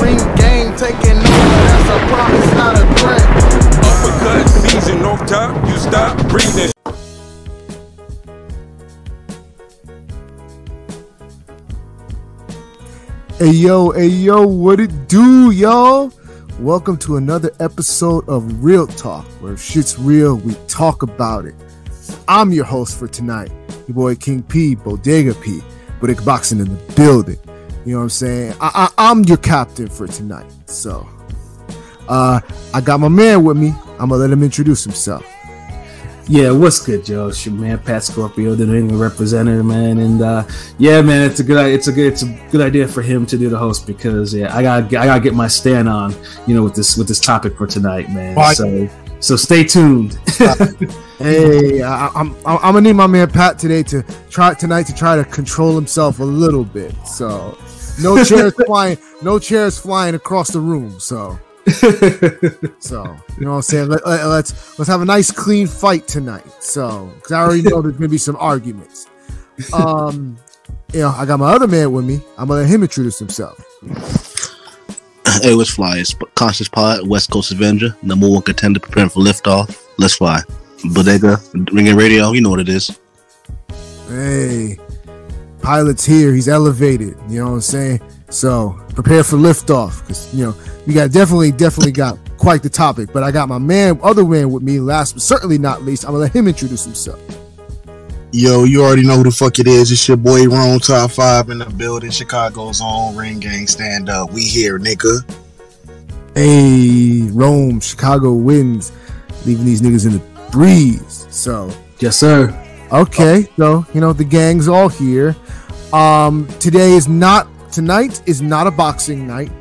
Ring Gang taking over, that's a promise, not a threat. Uppercut season off top, you stop breathing. Hey yo, hey yo, what it do, y'all? Welcome to another episode of Real Talk, where if shit's real, we talk about it. I'm your host for tonight, your boy King P, Bodega P, Bodega Boxing in the building. You know what I'm saying? I, I, I'm your captain for tonight. So, uh, I got my man with me. I'm gonna let him introduce himself. Yeah, what's good, Joe? It's your man Pat Scorpio, the New England representative, man. And uh, yeah, man, it's a good it's a good it's a good idea for him to do the host because yeah, I got I gotta get my stand on, you know, with this with this topic for tonight, man. Why? So so stay tuned. Hey, I, I'm I'm I'm gonna need my man Pat today to try tonight to try to control himself a little bit. So, no chairs flying, no chairs flying across the room. So, so you know what I'm saying. Let, let, let's let's have a nice clean fight tonight. So, because I already know there's gonna be some arguments. Um, you know, I got my other man with me. I'm gonna let him introduce himself. Hey, what's fly? It's Conscious Pod, West Coast Avenger, number one contender preparing for liftoff. Let's fly. Bodega, Ring Gang radio, you know what it is. Hey, pilot's here. He's elevated. You know what I'm saying? So prepare for liftoff because you know we got definitely, definitely got quite the topic. But I got my man, other man with me. Last but certainly not least, I'm gonna let him introduce himself. Yo, you already know who the fuck it is. It's your boy Rome Top 5 in the building. Chicago's own ring gang stand up. We here, nigga. Hey, Rome, Chicago wins, leaving these niggas in the breeze. So yes, sir. Okay, so you know the gang's all here. Um, today is not tonight is not a boxing night,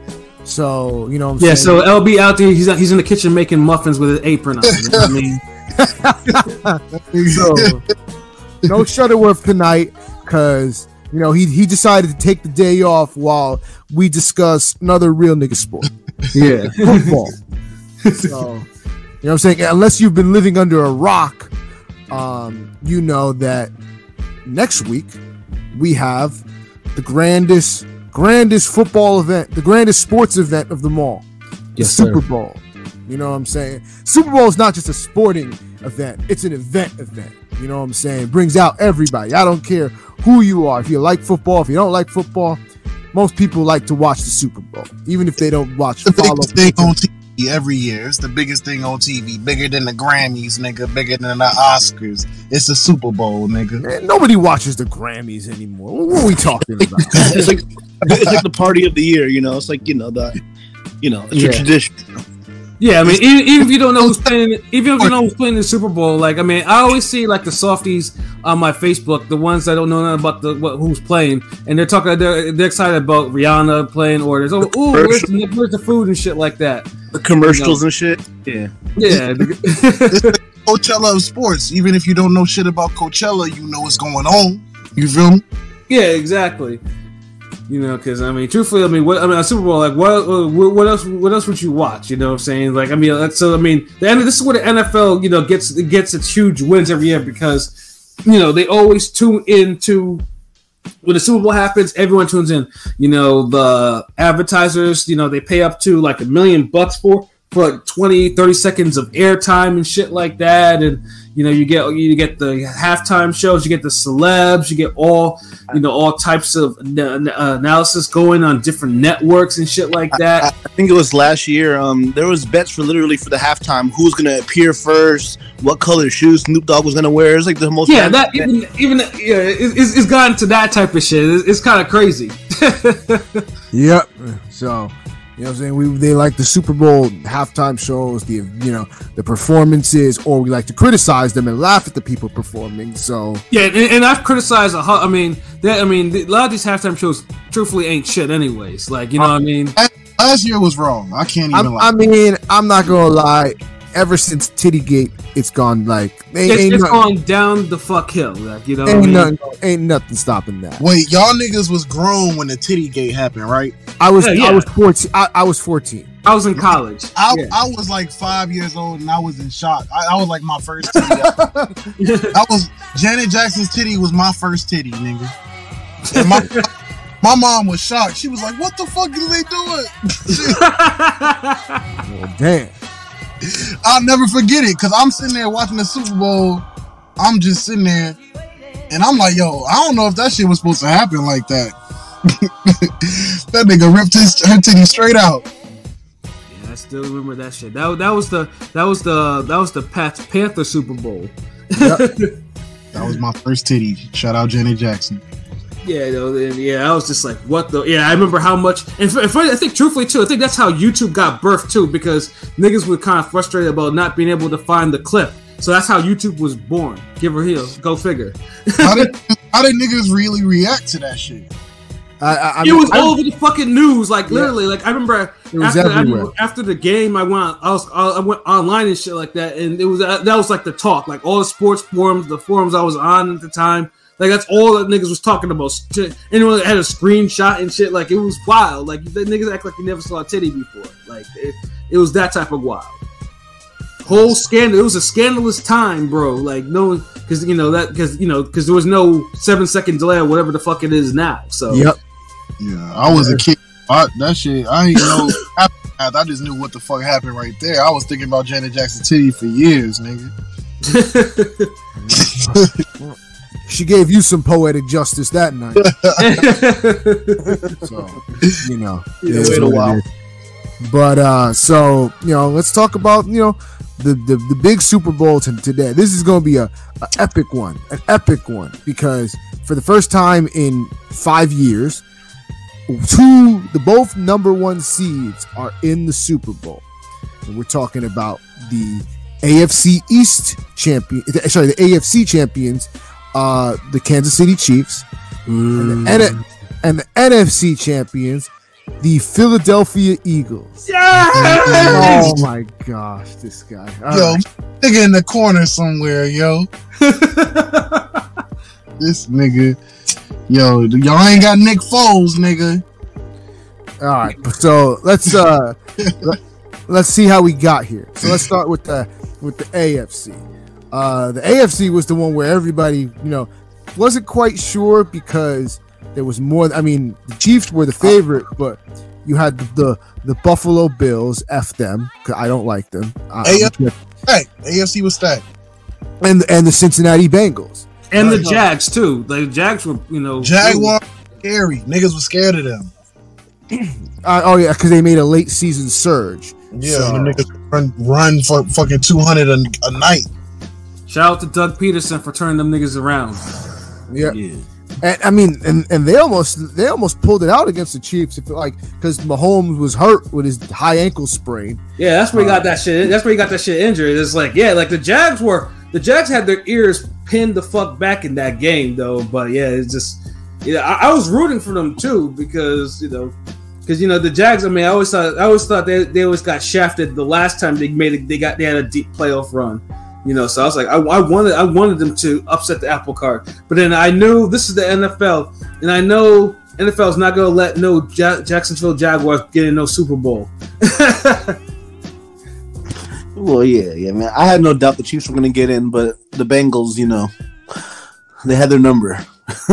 so you know. Yeah, saying? so LB out there, he's he's in the kitchen making muffins with his apron on. You know I mean, so no Shutterworth tonight because you know he he decided to take the day off while we discuss another real nigga sport, yeah. football. so you know what I'm saying. Unless you've been living under a rock, um, you know that next week we have the grandest grandest football event, the grandest sports event of them all, the Yes, sir. Super Bowl. You know what I'm saying? Super Bowl is not just a sporting event; it's an event event. You know what I'm saying? It brings out everybody. I don't care who you are. If you like football, if you don't like football, most people like to watch the Super Bowl, even if they don't watch. The thing on TV every year. It's the biggest thing on TV. Bigger than the Grammys, nigga. Bigger than the Oscars. It's the Super Bowl, nigga. Man, nobody watches the Grammys anymore. What are we talking about? it's like it's like the party of the year, you know. It's like you know the, you know, it's Yeah. a tradition. Yeah, I mean, even, even if you don't know who's playing, even if you know who's playing the Super Bowl, like I mean, I always see like the softies on my Facebook, the ones that don't know nothing about the what, who's playing, and they're talking, they're, they're excited about Rihanna playing, or there's oh, ooh, where's the, where's the food and shit like that. The commercials and shit. Yeah. Yeah, Coachella of sports. Even if you don't know shit about Coachella, you know what's going on. You feel me? yeah, exactly. You know, because I mean, truthfully, I mean, what I mean, a Super Bowl, like, what, what, else, what else would you watch? You know, what I'm saying, like, I mean, that's so. I mean, the. This is where the NFL, you know, gets gets its huge wins every year because, you know, they always tune into when the Super Bowl happens, everyone tunes in. You know, the advertisers, you know, they pay up to like a million bucks for for like 20, 30 seconds of airtime and shit like that. And you know, you get you get the halftime shows, you get the celebs, you get all you know all types of n- n- analysis going on different networks and shit like that. I think it was last year. Um, there was bets for literally for the halftime. Who's gonna appear first? What color shoes Snoop Dogg was gonna wear? It's like the most. Yeah, that even even yeah, it, it's, it's gotten to that type of shit. It's, it's kind of crazy. Yep. So, you know what I'm saying? We they like the Super Bowl halftime shows, the you know, the performances, or we like to criticize them and laugh at the people performing. So Yeah, and, and I've criticized a hu- I mean, that I mean, a lot of these halftime shows truthfully ain't shit, anyways. Like, you know what I mean? Last year was wrong. I can't even I'm, lie. I mean, I'm not gonna lie. Ever since Tittygate, it's gone like ain't, It's, ain't, it's nothing, gone down the fuck hill. Like, you know what I ain't, mean? nothing, ain't nothing stopping that. Wait, y'all niggas was grown when the titty gate happened, right? I was Yeah, yeah. I was 14. I, I was 14. I was in college. I, Yeah. I was like five years old and I was in shock. I, I was like my first titty. I was Janet Jackson's titty was my first titty, nigga. And my My mom was shocked. She was like, "What the fuck are they doing?" Well, damn. I'll never forget it because I'm sitting there watching the Super Bowl. I'm just sitting there, and I'm like, "Yo, I don't know if that shit was supposed to happen like that." that nigga ripped his her titty straight out. Yeah, I still remember that shit. That, that was the that was the that was the Pats Panther Super Bowl. That was my first titty. Shout out Janet Jackson. Yeah, you know, and yeah, I was just like, what the? Yeah, I remember how much. And f- f- I think, truthfully, too, I think that's how YouTube got birthed too, because niggas were kind of frustrated about not being able to find the clip. So that's how YouTube was born. Give her heel. Go figure. How did how did niggas really react to that shit? I, I, I it mean, was I- all over the fucking news, like literally. Like I remember It was after, I- everywhere. after the game, I went, I was, I went online and shit like that, and it was uh, that was like the talk, like all the sports forums, the forums I was on at the time. Like that's all that niggas was talking about. Anyone that had a screenshot and shit, like it was wild. Like the niggas act like you never saw a titty before. Like it, it was that type of wild. Whole scandal. It was a scandalous time, bro. Like no one, because you know that, because you know, because there was no seven second delay or whatever the fuck it is now. So Yep. Yeah, I was a kid. I, that shit, I ain't know. I just knew what the fuck happened right there. I was thinking about Janet Jackson titty for years, nigga. she gave you some poetic justice that night. so, you know, is wait a while. But uh, so you know, let's talk about you know the the, the big Super Bowl to, today. This is going to be a, a epic one, an epic one because for the first time in five years, two the both number one seeds are in the Super Bowl, and we're talking about the AFC East champion. Sorry, the AFC champions, uh, the Kansas City Chiefs, and, the, and the NFC champions, the Philadelphia Eagles. Oh my gosh, this guy! All Yo, right. nigga in the corner somewhere, yo. this nigga, yo, y'all ain't got Nick Foles, nigga. All right, so let's uh let, let's see how we got here. So let's start with the with the AFC. Uh the AFC was the one where everybody, you know, wasn't quite sure because there was more I mean, the Chiefs were the favorite, but you had the the, the Buffalo Bills, F them, because I don't like them. Uh, Hey, AFC was stacked. and and the Cincinnati Bengals. and the Jags too. Like the Jags were, you know, Jaguar, scary. Niggas was scared of them. Uh, oh yeah, because they made a late season surge. Yeah, So- the niggas run, run for fucking 200 a, a night. Shout out to Doug Pederson for turning them niggas around. Yeah. Yeah. And I mean, and, and they almost they almost pulled it out against the Chiefs. If like because Mahomes was hurt with his high ankle sprain. Yeah, that's where he got uh, that shit. That's where he got that shit injured. It's like, yeah, like the Jags were the Jags had their ears pinned the fuck back in that game though. But yeah, it's just yeah, I, I was rooting for them too because you know because you know the Jags. I mean, I always thought I always thought they, they always got shafted the last time they made it. They got they had a deep playoff run. You know, so I was like, I, I wanted I wanted them to upset the apple cart, but then I knew this is the NFL, and I know NFL is not going to let no ja- Jacksonville Jaguars get in no Super Bowl. Well, yeah, yeah, man. I had no doubt the Chiefs were going to get in, but the Bengals, you know, they had their number.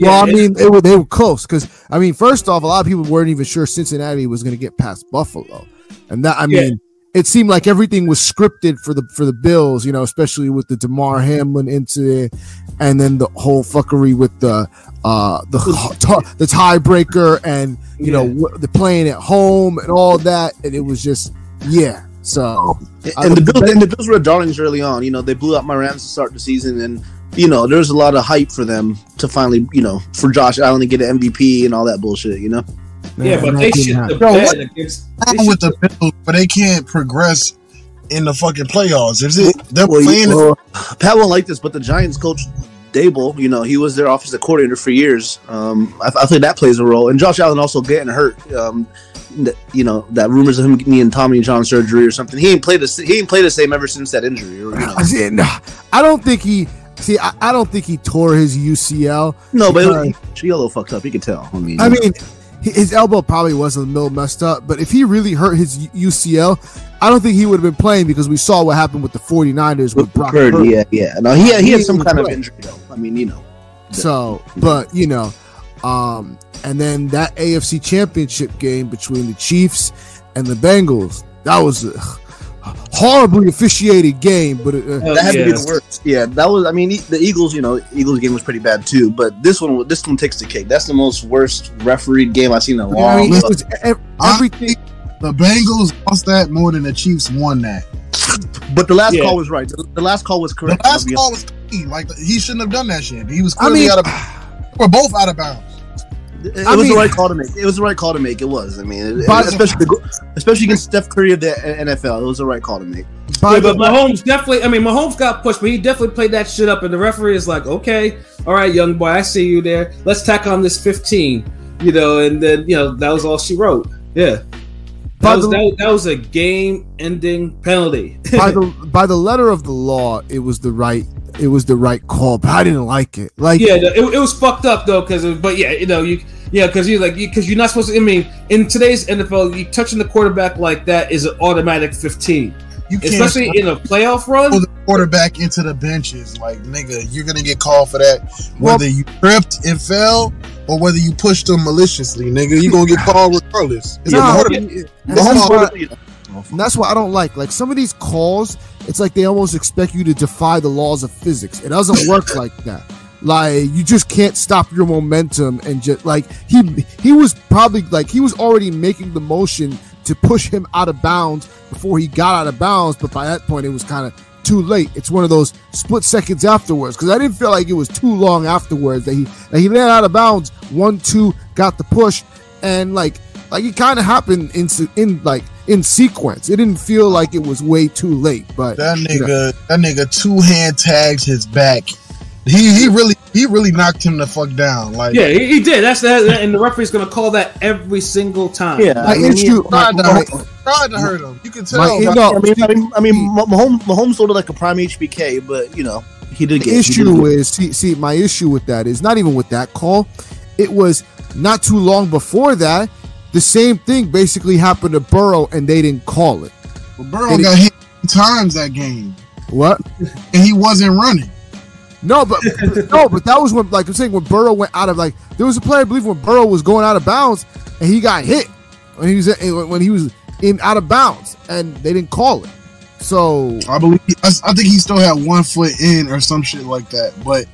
well, I mean, they were they were close because I mean, first off, a lot of people weren't even sure Cincinnati was going to get past Buffalo, and that I Yeah. mean, it seemed like everything was scripted for the for the Bills, you know, especially with the Damar Hamlin incident, and then the whole fuckery with the uh the the tiebreaker, and you know Yeah. wh- the playing at home and all that, and it was just yeah. So I and the Bills, and the Bills were darlings early on. You know, they blew out my Rams to start the season, and you know, there was a lot of hype for them to finally, you know, for Josh Allen to get an MVP and all that bullshit. You know, Yeah, but they didn't the Yo, bed what- against. they Wrong shit with the Bills, but they can't progress in the fucking playoffs. If it, they're well, playing, you, well, Pat won't like this, but the Giants coach Daboll, you know, he was their offensive coordinator for years. Um, I, I think that plays a role, and Josh Allen also getting hurt. Um, th- you know, that rumors of him needing Tommy John surgery or something. He ain't played the he ain't played the same ever since that injury. Or, you know. I see, no, I don't think he. See, I, I don't think he tore his UCL. No, but it Because- was, he a little fucked up. You could tell. I mean, I mean, his elbow probably was a little messed up, but if he really hurt his UCL, I don't think he would have been playing because we saw what happened with the 49ers with Brock Purdy, Purdy. yeah, yeah. No, he had, he had some kind of injury though. I mean, you know. So, but you know, Um, and then that AFC Championship game between the Chiefs and the Bengals. That was a horribly officiated game, but it, uh, That had to be the worst. Yeah, that was. I mean, the Eagles. You know, Eagles game was pretty bad too. But this one, this one takes the cake. That's the most worst refereed game I've seen in a long. I mean, it was ev- everything. The Bengals lost that more than the Chiefs won that. but the last Yeah. call was right. The, the last call was correct. The last call was clean. Like he shouldn't have done that shit. He was I clearly mean, out of. We're both out of bounds. It, it I was mean- the right call to make. It was the right call to make. It was. I mean, it- But- especially the, especially against Steph Curry of the NFL, it was the right call to make. By Yeah, the, but Mahomes definitely. I mean, Mahomes got pushed, but he definitely played that shit up, and the referee is like, "Okay, all right, young boy, I see you there. Let's tack on this 15." You know, and then you know that was all she wrote. Yeah, that was, the- that, that was a game-ending penalty. by the by the letter of the law, it was the right it was the right call, but I didn't like it. Like yeah, the- it, it was fucked up though, because but yeah, you know, you yeah, because you like because you're not supposed to. I mean, in today's NFL, you touching the quarterback like that is an automatic 15, You can't especially in a playoff run. throw the quarterback into the benches. Like nigga, you're gonna get called for that. Well- Whether you tripped and fell or whether you pushed them maliciously, nigga, you gonna get called regardless. It's no, a quarter- and The that's home why- quarter- you know, And that's what I don't like. Like some of these calls, it's like they almost expect you to defy the laws of physics. It doesn't work like that. Like you just can't stop your momentum and just like he he was probably like he was already making the motion to push him out of bounds before he got out of bounds, but by that point it was kind of too late. It's one of those split seconds afterwards because I didn't feel like it was too long afterwards that he that he ran out of bounds. One two got the push and like like it kind of happened in in like in sequence. It didn't feel like it was way too late, but That you know, nigga, that nigga two hand tags his back. He he really he really knocked him the fuck down. Like Yeah, he, he did. That's that, and the referee's gonna call that every single time. Yeah, my I mean, issue. My, tried to, hurt, tried to hurt him. You can tell. my, like, no, I mean, I mean, I mean, Mahomes, Mahomes sort of like a prime HBK, but you know, he did the get he did issue get- is see see my issue with that is not even with that call. It was not too long before that. The same thing basically happened to Burrow, and they didn't call it. Burrow Did he- got hit times that game, What? and he wasn't running. No, but no, but that was when, like I'm saying, when Burrow went out of like there was a player I believe when Burrow was going out of bounds and he got hit when he was when he was in out of bounds and they didn't call it. So I believe. I, I think he still had one foot in or some shit like that. But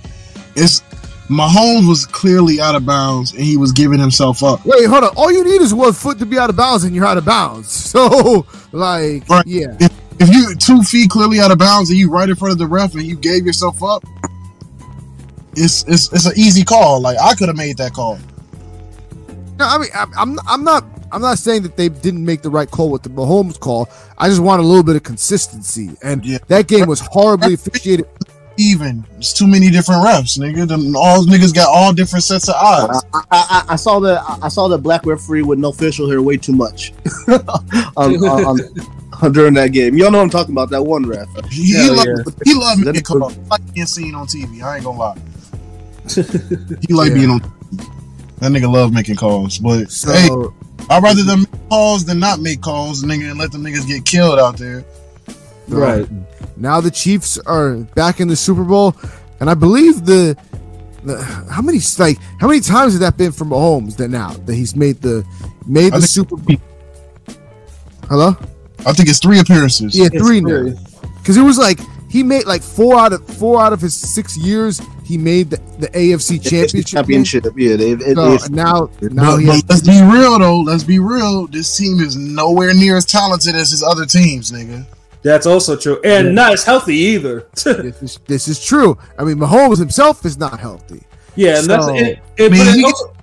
it's Mahomes was clearly out of bounds, and he was giving himself up. wait, hold on. All you need is one foot to be out of bounds and you're out of bounds. So like, Right. yeah, If you two feet clearly out of bounds and you right in front of the ref and you gave yourself up, it's it's it's an easy call. Like I could have made that call. no, I mean, I'm I'm I'm not. I'm not saying that they didn't make the right call with the Mahomes call. I just want a little bit of consistency, and Yeah. that game was horribly officiated. Even it's too many different refs, nigga. Them, all niggas got all different sets of eyes. I, I, I saw the I saw the black referee with no facial hair way too much on, on, on, on- during that game. Y'all know what I'm talking about. That one ref. He, he Hell love yeah. he love That making is- calls. Like being seen on TV. I ain't gonna lie. he like Yeah. being on. That nigga love making calls, but So hey, I'd rather them make calls than not make calls, nigga, and let the niggas get killed out there. Right. now the Chiefs are back in the Super Bowl, and I believe the, the how many like how many times has that been for Mahomes that now that he's made the made I the Super Bowl? Hello, I think it's three appearances. yeah, three now. Because it was like he made like four out of four out of his six years. He made the, the AFC championship. game. Championship. Yeah, they, it, So it's- now, now But, he but let's be real though. Let's be real. This team is nowhere near as talented as his other teams, nigga. That's also true, and not as healthy either. this is this is true. I mean, Mahomes himself is not healthy. yeah, and that's it. it, I mean, but it he also,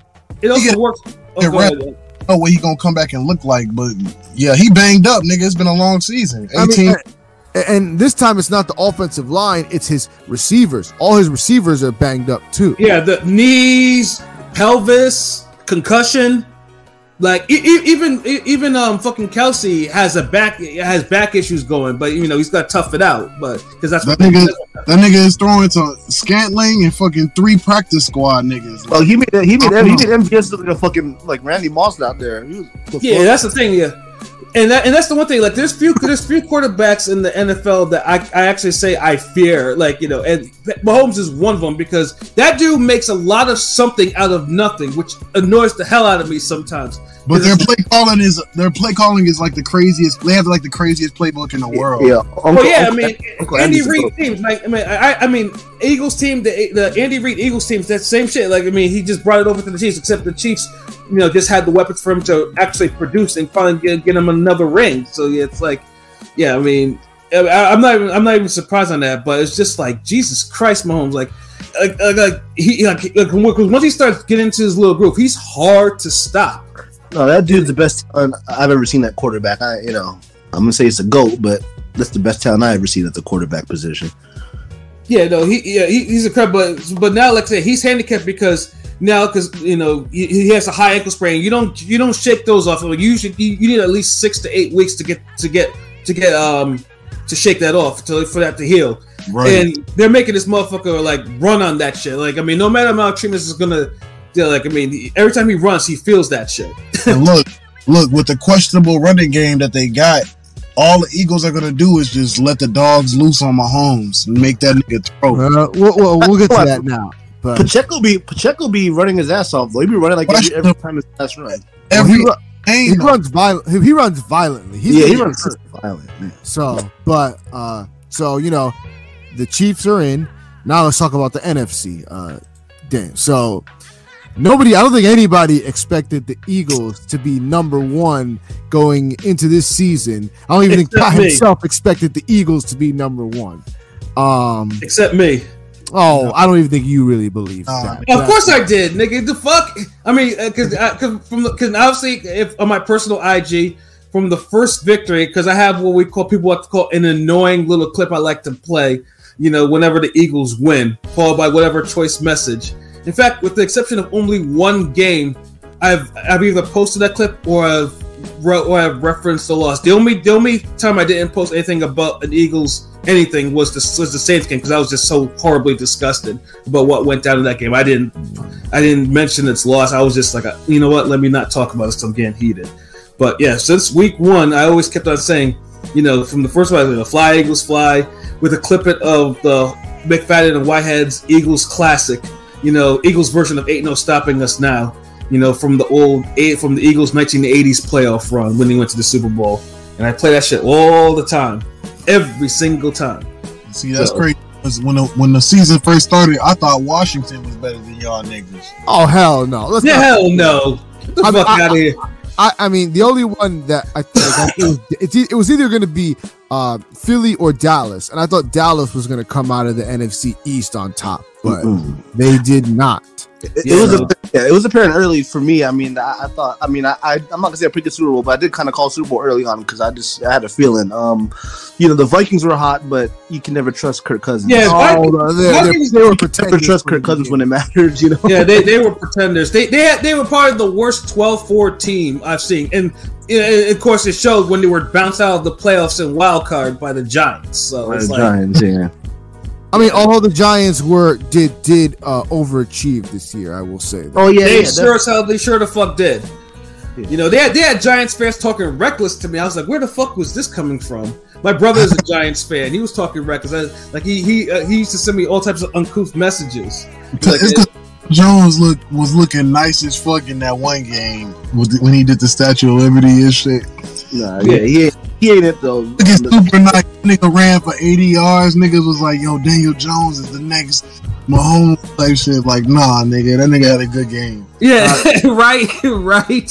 it also get- works. Oh, get go ahead. Know what he gonna come back and look like, but yeah, he banged up, nigga. It's been a long season. I Eighteen. mean, and, and this time it's not the offensive line; it's his receivers. All his receivers are banged up too. Yeah, the knees, pelvis, concussion. Like e- e- even e- even um fucking Kelce has a back has back issues going, but you know he's got to tough it out. But because that's what that nigga, that nigga is throwing to Scantling and fucking three practice squad niggas. oh, he made he made he made MVS look like a fucking like Randy Moss out there. He was, yeah, that's the thing. Yeah, and that and that's the one thing. Like there's few there's few quarterbacks in the NFL that I, I actually say I fear. Like you know, and Mahomes is one of them because that dude makes a lot of something out of nothing, which annoys the hell out of me sometimes. But their play calling is their play calling is like the craziest. They have like the craziest playbook in the world. Yeah. Well, yeah, I mean, Uncle Andy Andy's Reid goat. team. Like, I mean, I, I mean, Eagles team, the, the Andy Reid Eagles teams, that same shit. Like, I mean, he just brought it over to the Chiefs, except the Chiefs, you know, just had the weapons for him to actually produce and finally get, get him another ring. So yeah, it's like, yeah, I mean, I, I'm not, even, I'm not even surprised on that, but it's just like Jesus Christ, Mahomes, like. Like, like, like he like, like once he starts getting into his little groove, he's hard to stop. No, that dude's the best talent I've ever seen at quarterback. I, you know, I'm gonna say it's a goat, but that's the best talent I ever seen at the quarterback position. Yeah, no, he yeah he, he's a crap, but but now like I said, he's handicapped because now because you know he, he has a high ankle sprain. You don't you don't shake those off. Like, you should you, you need at least six to eight weeks to get to get to get um to shake that off to for that to heal. Right. And they're making this motherfucker like run on that shit. Like I mean, no matter how treatment is gonna. Yeah, like I mean, every time he runs, he feels that shit. and look, look with the questionable running game that they got. All the Eagles are gonna do is just let the dogs loose on Mahomes and make that nigga throw. Uh, we'll, we'll, we'll get to that now. But Pacheco be Pacheco be running his ass off though. He be running like every, every time his ass run. Every he, ru- he runs violent. He, he runs violently. He's yeah, he runs get hurt. violent. Man. So, but uh, so you know, the Chiefs are in. Now let's talk about the NFC uh, game. So nobody, I don't think anybody expected the Eagles to be number one going into this season. I don't even think Except Pat me. himself expected the Eagles to be number one. Um, Except me. oh, I don't even think you really believe Nah, that. Of course I did, nigga. The fuck? I mean, because cause from because obviously, if on my personal IG from the first victory, because I have what we call people like to call an annoying little clip I like to play. You know, whenever the Eagles win, followed by whatever choice message. In fact, with the exception of only one game, I've I've either posted that clip or I've wrote or I've referenced the loss. The only the only time I didn't post anything about an Eagles anything was the was the Saints game because I was just so horribly disgusted about what went down in that game. I didn't I didn't mention its loss. I was just like, uh, you know what? Let me not talk about it. So I'm getting heated. But yeah, since week one, I always kept on saying, you know, from the first one, the fly Eagles fly with a clip of the McFadden and Whitehead's Eagles classic. You know, Eagles version of Ain't No Stopping Us Now. You know, from the old eight from the Eagles 1980s playoff run when they went to the Super Bowl, and I play that shit all the time, every single time. see that's So- crazy. 'Cause When the, when the season first started, I thought Washington was better than y'all niggas. Oh hell no! Let's Yeah, not- hell no. Get the I'm- fuck I- out of here. I, I mean, the only one that I think I it, was, it's e- it was either going to be uh, Philly or Dallas, and I thought Dallas was going to come out of the NFC East on top, but Mm-mm. they did not. It, it Yeah, was no. a, yeah, it was apparent early for me. I mean, I, I thought. I mean, I, I I'm not gonna say I picked the Super Bowl, but I did kind of call Super Bowl early on because I just I had a feeling. Um, you know, the Vikings were hot, but you can never trust Kirk Cousins. Yeah, you Vikings- Oh, they, they, Vikings- they were can pretending. never trust Kirk Cousins when it matters. You know. yeah, they, they were pretenders. They they had, they were probably the worst 12-4 team I've seen, and, and of course it showed when they were bounced out of the playoffs and wild card by the Giants. So it's like, Giants, yeah. I mean, although the Giants were did did uh, overachieve this year, I will say. That. Oh yeah, they yeah. sure as hell they sure the fuck did. You know, they had they had Giants fans talking reckless to me. I was like, where the fuck was this coming from? My brother is a Giants fan. He was talking reckless. I, like he he uh, he used to send me all types of uncouth messages. Like, It's 'cause Jones look was looking nice as fuck in that one game with the- when he did the Statue of Liberty and shit. Nah, yeah, he ain't, he ain't it though. Look at super nice. Nigga ran for 80 yards. Niggas was like, yo, Daniel Jones is the next Mahomes type shit. Like, nah, nigga, that nigga had a good game. yeah, right, right.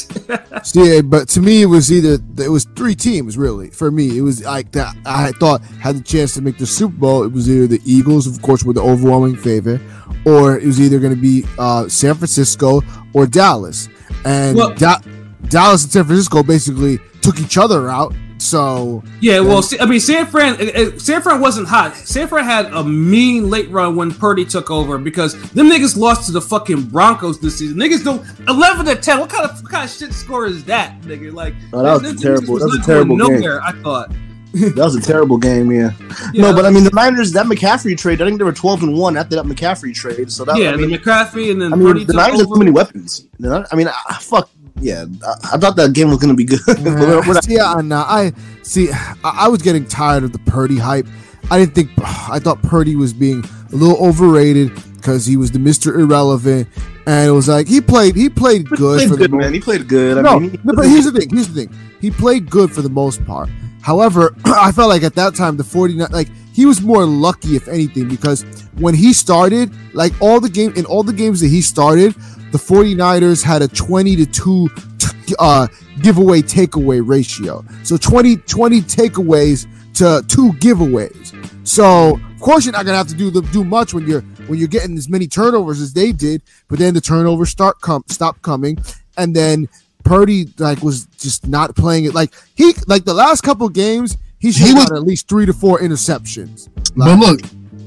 So, yeah, but to me, it was either it was three teams really. For me, it was like that. I thought had the chance to make the Super Bowl. It was either the Eagles, of course, were the overwhelming favorite, or it was either going to be uh, San Francisco or Dallas. And Well- Da- Dallas and San Francisco basically took each other out. So Yeah, well, see, I mean, San Fran, San Fran wasn't hot. San Fran had a mean late run when Purdy took over because them niggas lost to the fucking Broncos this season. Niggas don't eleven to ten. What kind of what kind of shit score is that, nigga? Like Oh, that was this- terrible- was that was a terrible game. nowhere. I thought. That was a terrible game, yeah. Yeah, no, but I mean the Niners that McCaffrey trade. I think they were twelve and one after that McCaffrey trade. So that yeah, I mean, the McCaffrey and then I mean Purdy the Niners have too many weapons. I mean, I, fuck yeah, I, I thought that game was gonna be good. But we're- we're Yeah, not- see, I, nah, I see. I, I was getting tired of the Purdy hype. I didn't think. I thought Purdy was being a little overrated because he was the Mister Irrelevant, and it was like he played. He played good. he played for good, the man. He played good. I no, mean, he- no, but here's the thing. Here's the thing. He played good for the most part. However, I felt like at that time the 49 like he was more lucky if anything because when he started, like all the game in all the games that he started, the 49ers had a 20 to 2 t- uh giveaway takeaway ratio. So 20 20 takeaways to 2 giveaways. So, of course you're not going to have to do the, do much when you're when you're getting as many turnovers as they did, but then the turnovers start come stop coming and then Purdy like was just not playing it like he like the last couple games he should He was- at least three to four interceptions. But look,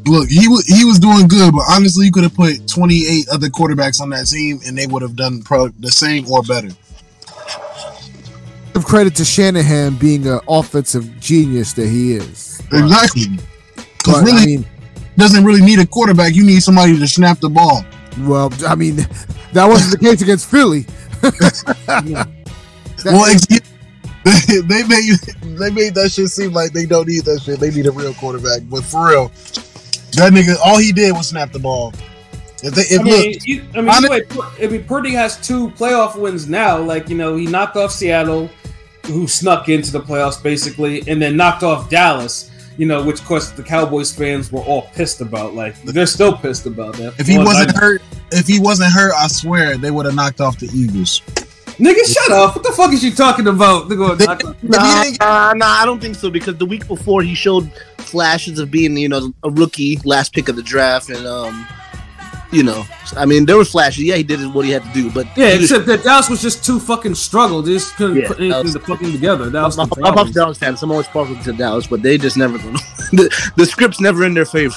look, he was he was doing good, but honestly, you could have put 28 other quarterbacks on that team, and they would have done pro- the same or better. Give credit to Shanahan being an offensive genius that he is. Exactly. Because really, I mean, doesn't really need a quarterback. You need somebody to snap the ball. well, I mean, that wasn't the case against Philly. That- well, ex- they, they made they made that shit seem like they don't need that shit. They need a real quarterback. But for real, that nigga, all he did was snap the ball. If they, if I look, mean, you, I mean, I mean, Purdy has two playoff wins now. Like you know, he knocked off Seattle, who snuck into the playoffs basically, and then knocked off Dallas. You know, which of course the Cowboys fans were all pissed about. Like they're still pissed about that. if he wasn't hurt, if he wasn't hurt, I swear they would have knocked off the Eagles. Nigga, shut up! What the fuck is you talking about? They're going They- knock off- If he Nah, nah, nah, I don't think so because the week before he showed flashes of being, you know, a rookie, last pick of the draft, and um, you know, I mean, there were flashes. Yeah, he did what he had to do, but Yeah, was- except that Dallas was just too fucking struggled. They just couldn't Yeah, put anything was- to fucking together. That was I'm problem. a Dallas fan. so I'm always partial to Dallas, but they just never the, the script's never in their favor.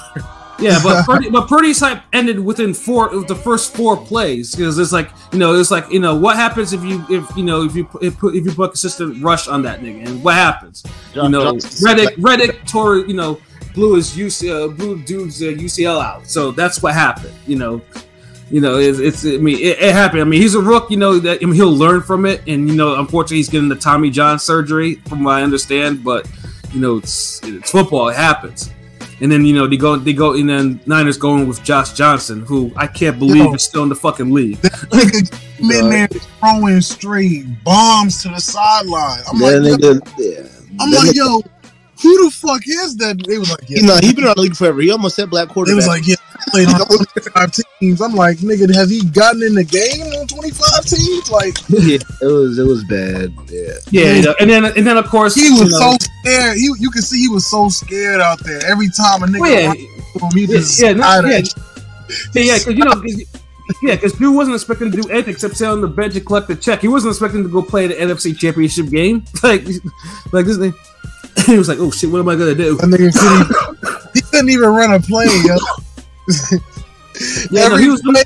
Yeah, but Purdy, but Purdy's hype ended within four the first four plays because it's like you know it's like you know what happens if you if you know if you if, if you put consistent rush on that nigga and what happens? You know Reddick Reddick tore you know blew his UC, uh, blew dude's uh, UCL out so that's what happened you know. You know it's, it's I mean it, it happened. I mean he's a rook you know that I mean, he'll learn from it and you know unfortunately he's getting the Tommy John surgery from what I understand but you know it's it's football it happens. And then you know they go they go and then Niners going with Josh Johnson, who I can't believe Yo. is still in the fucking league. nigga came in there throwing straight bombs to the sideline. I'm Then like, they did- yeah. I'm Then like, they- yo, who the fuck is that? They was like, yeah. you know, he's been around the league forever. He almost said black They quarterback. was like, yeah, played on 25 teams. I'm like, nigga, has he gotten in the game on 25 teams? Like, yeah, it was it was bad. Yeah, Yeah, you know, and then and then of course he you was know, so scared. He, you can see he was so scared out there. Every time a nigga well, yeah, from he just yeah, no, side yeah, yeah, yeah, because you know. 'cause- Yeah, because Drew wasn't expecting to do anything except sit on the bench and collect the check. He wasn't expecting to go play the NFC Championship game. Like, like this thing. He was like, "Oh shit, what am I gonna do?" Nigga couldn't, he couldn't even run a play, yo. Yeah, no, he was. play,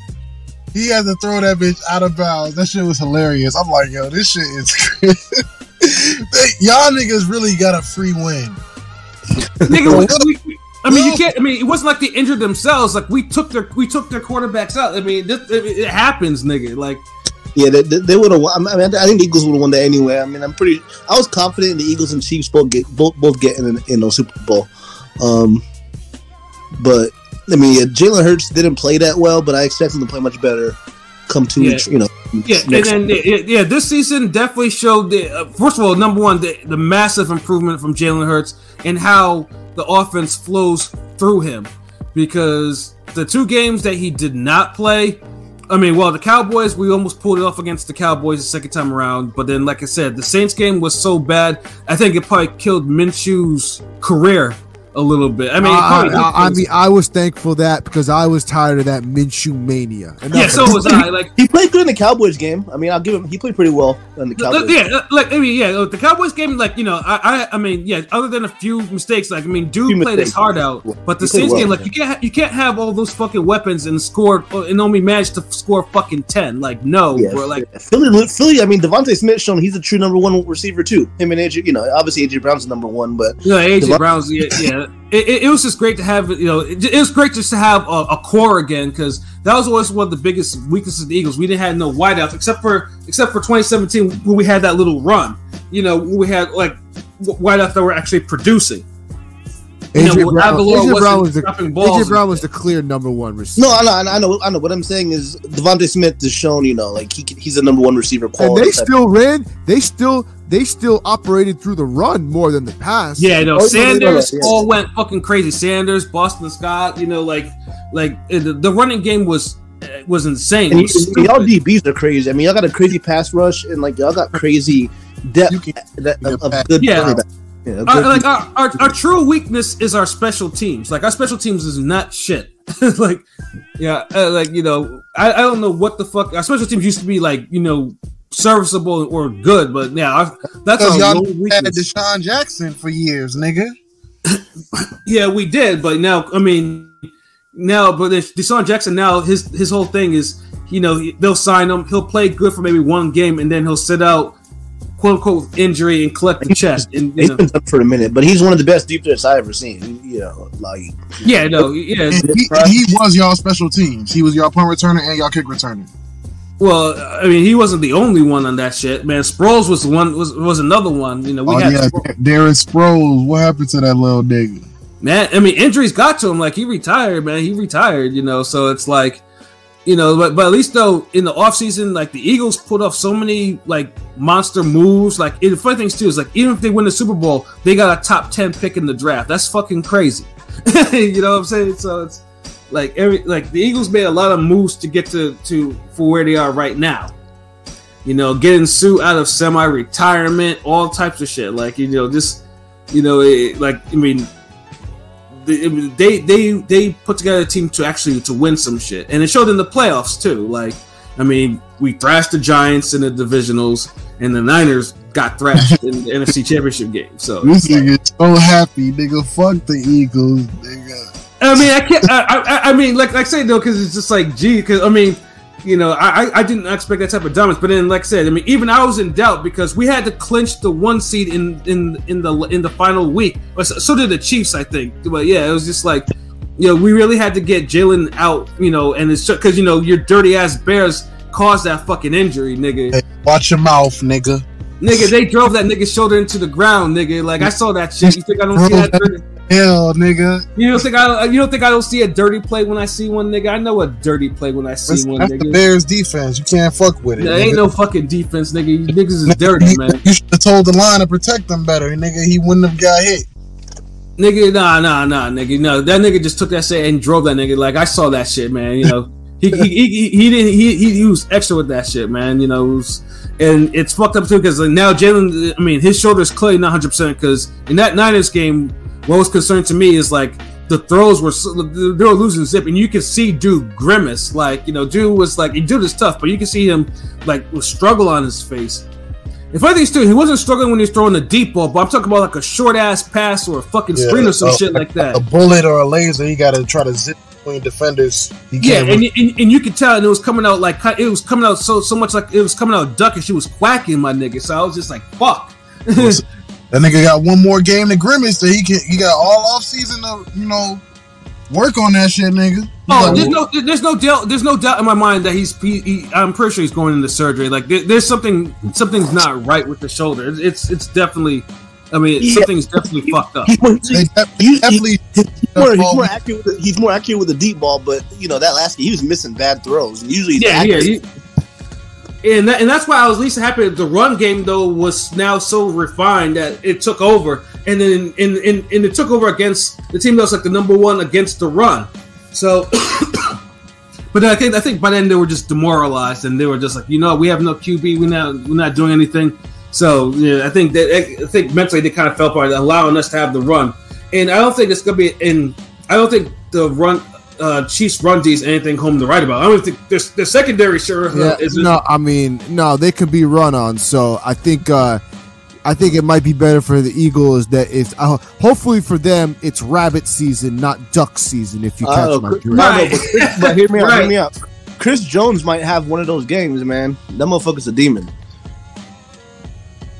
he had to throw that bitch out of bounds. That shit was hilarious. I'm like, yo, this shit is. They- Y'all niggas really got a free win. Nigga, I mean, you can't. I mean, it wasn't like they injured themselves. Like we took their we took their quarterbacks out. I mean, this, it, it happens, nigga. Like yeah, they, they, they would have. won. I mean, I think the Eagles would have won that anyway. I mean, I'm pretty. I was confident the Eagles and Chiefs both get both both getting in, in the Super Bowl. Um, but I mean, yeah, Jalen Hurts didn't play that well, but I expect him to play much better. Come to Yeah. you know, Yeah, and then yeah, yeah, this season definitely showed the uh, first of all, number one, the, the massive improvement from Jalen Hurts and how the offense flows through him. Because the two games that he did not play, I mean, well, the Cowboys, we almost pulled it off against the Cowboys the second time around. But then, like I said, the Saints game was so bad, I think it probably killed Minshew's career a little bit. I mean, it I, I- I mean, I was thankful that because I was tired of that Minshew mania. And yeah, so was I. Like, he played good in the Cowboys game. I mean, I'll give him. He played pretty well in the Look, Cowboys. yeah, uh, like I mean, yeah, the Cowboys game, like you know, I, I, I mean, yeah. Other than a few mistakes, like I mean, dude Few played his heart out. But the He Saints well, game, like yeah. you can't, you can't have all those fucking weapons and score and only manage to score fucking ten. Like no, Yeah, bro. Like Philly, Philly. I mean, DeVonta Smith shown he's a true number one receiver too. Him and AJ. You know, obviously AJ Brown's the number one, but yeah, AJ Devon- Brown's, yeah, yeah. It, it, was just great to have you know it, it was great just to have a, a core again because that was always one of the biggest weaknesses of the Eagles. We didn't have no wideouts except for except for 2017 when we had that little run. You know, we had like wideouts that were actually producing. You know, AJ Brown, Aguilar AJ wasn't Brown was the dropping balls AJ Brown was the clear number one receiver. No, I know, I know, I know, What I'm saying is DeVonta Smith has shown, you know, like he can- he's a number one receiver and they still ran. They still they still operated through the run more than the pass. Yeah, no, Oh, Sanders no, no, yeah. all went fucking crazy. Sanders, Boston Scott, you know, like like uh, the, the running game was uh, was insane. It and, was y- y'all. DBs are crazy. I mean, y'all got a crazy pass rush, and like y'all got crazy depth that, of, of good Yeah. running back. Yeah, Our, like our, our, our true weakness is our special teams. Like our special teams is not shit. like yeah, uh, like you know, I, I don't know what the fuck our special teams used to be like. You know, serviceable or good, but yeah, that's our y'all had. DeSean Jackson for years, nigga. Yeah, we did, but now I mean, now but if DeSean Jackson now his his whole thing is you know he- they'll sign him, he'll play good for maybe one game, and then he'll sit out, quote unquote, injury and collect the chest. And you he's know, been done for a minute, but he's one of the best deep threats I ever seen. You know, like yeah, no, yeah. He, he was y'all special teams. He was y'all punt returner and y'all kick returner. Well, I mean, he wasn't the only one on that shit, man. Sproles was one was was another one. You know, we oh had yeah, Sproles. Darren Sproles. What happened to that little nigga? man. I mean, injuries got to him. Like he retired, man. He retired. You know, so it's like, you know, but but at least though in the offseason, like the Eagles put off so many like monster moves. Like the funny things too is like even if they win the Super Bowl, they got a top ten pick in the draft. That's fucking crazy. you know what I'm saying? So it's like every like the Eagles made a lot of moves to get to to for where they are right now. You know, getting Suh out of semi-retirement, all types of shit. Like you know, just you know, it, like I mean, they, they they put together a team to actually to win some shit, and it showed in the playoffs too. Like, I mean, we thrashed the Giants in the divisionals, and the Niners got thrashed in the NFC Championship game. So This nigga so happy, nigga. Fuck the Eagles, nigga. I mean, I can't. I, I, I mean, like, like I say though, because it's just like, gee, because I mean, you know, I, I- didn't expect that type of dominance. But then, like I said, I mean, even I was in doubt because we had to clinch the one seed in in in the in the final week. So, so did the Chiefs, I think. But yeah, it was just like, you know, we really had to get Jalen out, you know, and it's because you know your dirty ass Bears caused that fucking injury, nigga. Hey, watch your mouth, nigga. Nigga, they drove that nigga shoulder into the ground, nigga. Like I saw that shit. You think I don't see that? Hell, nigga. You don't think I? You don't think I don't see a dirty play when I see one, nigga? I know a dirty play when I see That's, one, that's the nigga. Bears defense. You can't fuck with it. There ain't no fucking defense, nigga. You niggas is dirty, You- man. You should have told the line to protect them better, nigga. He wouldn't have got hit. Nigga, nah, nah, nah, nigga. No, that nigga just took that shit and drove that nigga. Like I saw that shit, man. You know, he he, he, he, didn't he, he he was extra with that shit, man. You know, it was, and it's fucked up too because like, now Jalen. I mean, his shoulder's clearly not hundred percent because in that Niners game, what was concerned to me is like the throws were they were losing zip, and you could see dude grimace. Like you know, dude was like, dude is tough, but you can see him like with struggle on his face. The funny thing is too, he wasn't struggling when he was throwing the deep ball, but I'm talking about like a short ass pass or a fucking screen or some uh, shit like that. A bullet or a laser, he got to try to zip between defenders. He Yeah, can't and, and, and you could tell, and it was coming out like it was coming out so so much like it was coming out ducking. She was quacking my nigga, so I was just like, "Fuck." that nigga got one more game to grimace that he can. He got all off season to you know work on that shit, nigga. He Oh, got- there's no, there's no doubt, there's no doubt in my mind that he's, he, he, I'm pretty sure he's going into surgery. Like, there, there's something, something's not right with the shoulder. It's, it's, it's definitely, I mean, Yeah. something's definitely fucked up. he's more, he- definitely. he's more, he's more accurate. With the, he's more accurate with the deep ball, but you know that last game he was missing bad throws, and usually he's Yeah, yeah. And that, and that's why I was least happy the run game though was now so refined that it took over, and then and, and, and it took over against the team that was like the number one against the run. So, but I think I think by then they were just demoralized and they were just like, you know, we have no QB, we're not we're not doing anything. So yeah, I think that I think mentally they kind of fell apart, allowing us to have the run, and I don't think it's gonna be in. I don't think the run. Uh, Chiefs run D is anything home to write about. I don't think there's the secondary sure uh, Yeah, is no, I mean, no, they could be run on. So I think, uh, I think it might be better for the Eagles that if, uh, hopefully for them, it's rabbit season, not duck season. If you catch Uh, my drift. no, no, Right. but, Chris- but hear me out. Right. Hear me out. Chris Jones might have one of those games, man. That motherfucker's a demon.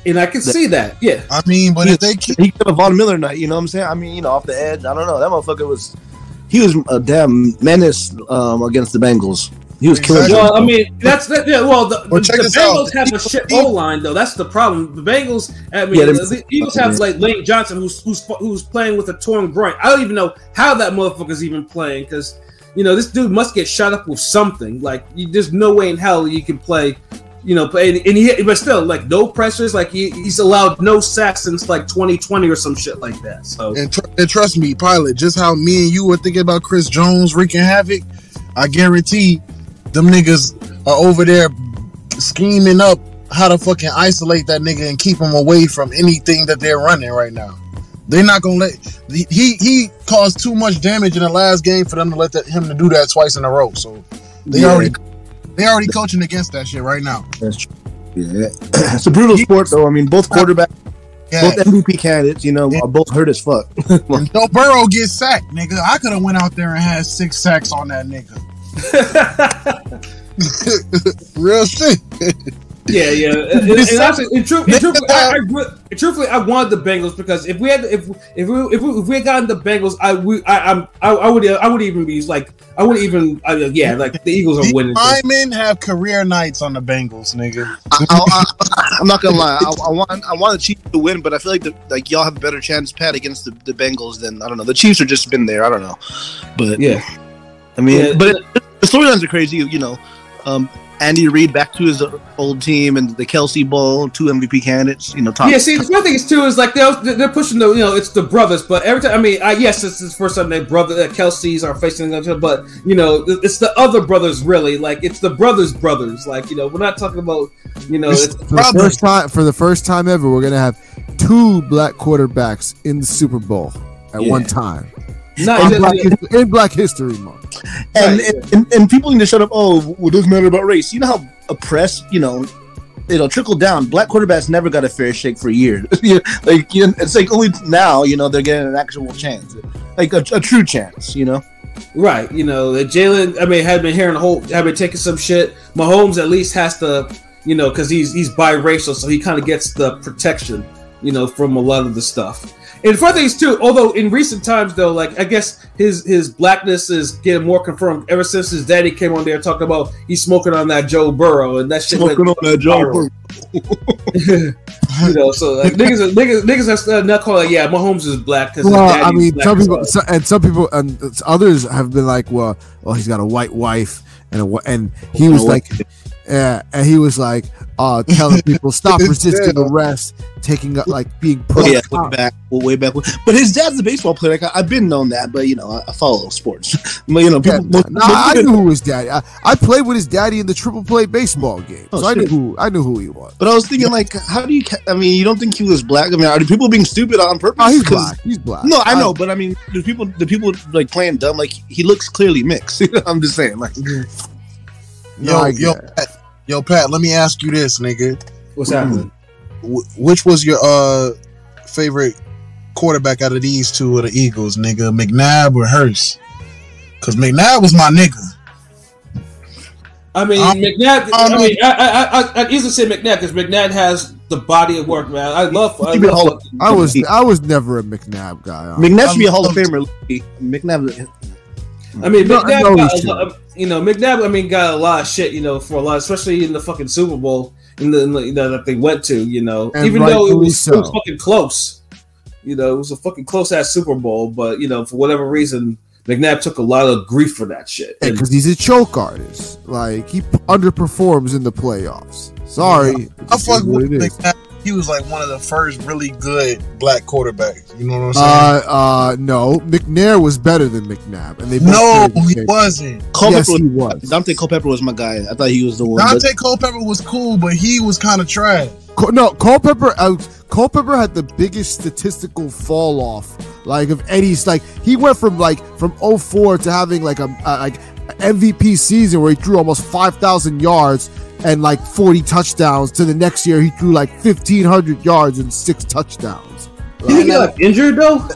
and I can see that. Yeah, I mean, but if they keep He could have Von Miller night. You know what I'm saying? I mean, you know, off the edge. I don't know. That motherfucker was. He was a damn menace um, against the Bengals. He was killing. Exactly. well, I mean, that's that. Yeah, well, the, Well, the, the Bengals out. have a shit O line though. That's the problem. The Bengals, I mean, Yeah, they're- the Eagles have like Lane Johnson, who's who's who's playing with a torn groin. I don't even know how that motherfucker's even playing because you know this dude must get shot up with something. Like, you, there's no way in hell you can play. You know, play, and he, but still, like no pressures. Like he, he's allowed no sacks since like 2020 or some shit like that. So and, tr- and trust me, pilot, just how me and you were thinking about Chris Jones wreaking havoc, I guarantee them niggas are over there scheming up how to fucking isolate that nigga and keep him away from anything that they're running right now. They're not gonna let he he caused too much damage in the last game for them to let that, him to do that twice in a row. So they Yeah. already they already coaching against that shit right now. That's true. Yeah. it's a brutal sport, though. I mean, both quarterbacks, Yeah. both MVP candidates, you know, are both hurt as fuck. And Joe Burrow gets sacked, nigga. I could have went out there and had six sacks on that nigga. Real shit. Yeah, yeah. And, and, and actually, and tru- and truthfully, I, I, truthfully, I wanted the Bengals because if we had, if if we if we, if we had gotten the Bengals, I we I I'm, I, I would I would even be like I would even I, yeah like the Eagles are These winning. this. linemen have career nights on the Bengals, nigga. I, I, I, I'm not gonna lie. I, I want I want the Chiefs to win, but I feel like the, like y'all have a better chance, Pat, against the, the Bengals than I don't know. The Chiefs have just been there. I don't know, but Yeah, I mean, Yeah. but it, the storylines are crazy. You know, um, Andy Reid back to his old team and the Kelce Bowl, two MVP candidates. You know, top. yeah. See, the funny thing is too is like they're they're pushing the you know it's the brothers, but every time I mean I yes it's the first time they brother uh, Kelce's are facing each other, but you know it's the other brothers really like it's the brothers brothers like you know we're not talking about you know it's, For the Brother. first time, for the first time ever, we're gonna have two black quarterbacks in the Super Bowl at Yeah. one time not in Black, His- in Black History Month. and, Right. and, and and people need to shut up. Oh, well, it doesn't matter about race. You know how oppressed, you know, it'll trickle down. Black quarterbacks never got a fair shake for years. Like you know, it's like oh, only now, you know, they're getting an actual chance, like a, a true chance. You know, Right, you know, Jalen. I mean, had been hearing a whole, had been taking some shit. Mahomes at least has to, you know, because he's he's biracial, so he kind of gets the protection, you know, from a lot of the stuff. And the funny thing is too, although in recent times though, like I guess his his blackness is getting more confirmed ever since his daddy came on there talking about he's smoking on that Joe Burrow and that shit. went smoking on that Joe. Burrow. you know, so like niggas, niggas, niggas are uh, not calling. Yeah, Mahomes is black because Well, I mean, some people, so, and some people, and others have been like, well, well, he's got a white wife, and a, whi- and he was like, yeah, and he was like, uh, telling people stop resisting arrest, taking up like being Oh, put. yeah, way back, well, way back. But his dad's a baseball player. Like I, I've been known that, but you know, I, I follow sports. but you know, Yeah, people, nah, I knew who his daddy. I, I played with his daddy in the triple play baseball game, Oh, so I knew who I knew who he was. But I was thinking, like, how do you? ca- I mean, you don't think he was black? I mean, are people being stupid on purpose? Oh, he's 'Cause- black. He's black. No, I know, but I mean, the people, the people like playing dumb. Like he looks clearly mixed. I'm just saying, like, No, Yo, I yo, get it. Pat, yo, Pat. Let me ask you this, nigga. what's happening? Wh- which was your uh favorite quarterback out of these two of the Eagles, nigga? McNabb or Hurts? Because McNabb was my nigga. I mean, Um, McNabb. I um, mean, I, I, I, I'd easily say McNabb because McNabb has the body of work, man. I love. I, He'd be a Hall love of- I was I was never a McNabb guy. McNabb should be a I'm- Hall of Famer. McNabb, I mean, No, I McNabb. know got he a lot, you know, McNabb. I mean, got a lot of shit. You know, for a lot, especially in the fucking Super Bowl, in the, in the you know, that they went to. You know, And even though it rightfully was, it was so. fucking close. You know, it was a fucking close ass Super Bowl, but you know, for whatever reason, McNabb took a lot of grief for that shit. And- because he's a choke artist. Like he underperforms in the playoffs. Sorry, it I fuck with. McNabb. He was like one of the first really good black quarterbacks. You know what I'm saying? Uh, uh, no, McNair was better than McNabb, and they no, played the he same- wasn't. Culpepper Yes, he was, was. Daunte Culpepper was my guy. I thought he was the one. but- Daunte Culpepper was cool, but he was kind of trash. Co- no, Culpepper. Uh, Culpepper had the biggest statistical fall off, like of Eddie's. Like he went from like from 04 to having like a, a like MVP season where he threw almost five thousand yards and like forty touchdowns. To the next year, he threw like fifteen hundred yards and six touchdowns. Did he get like, injured though?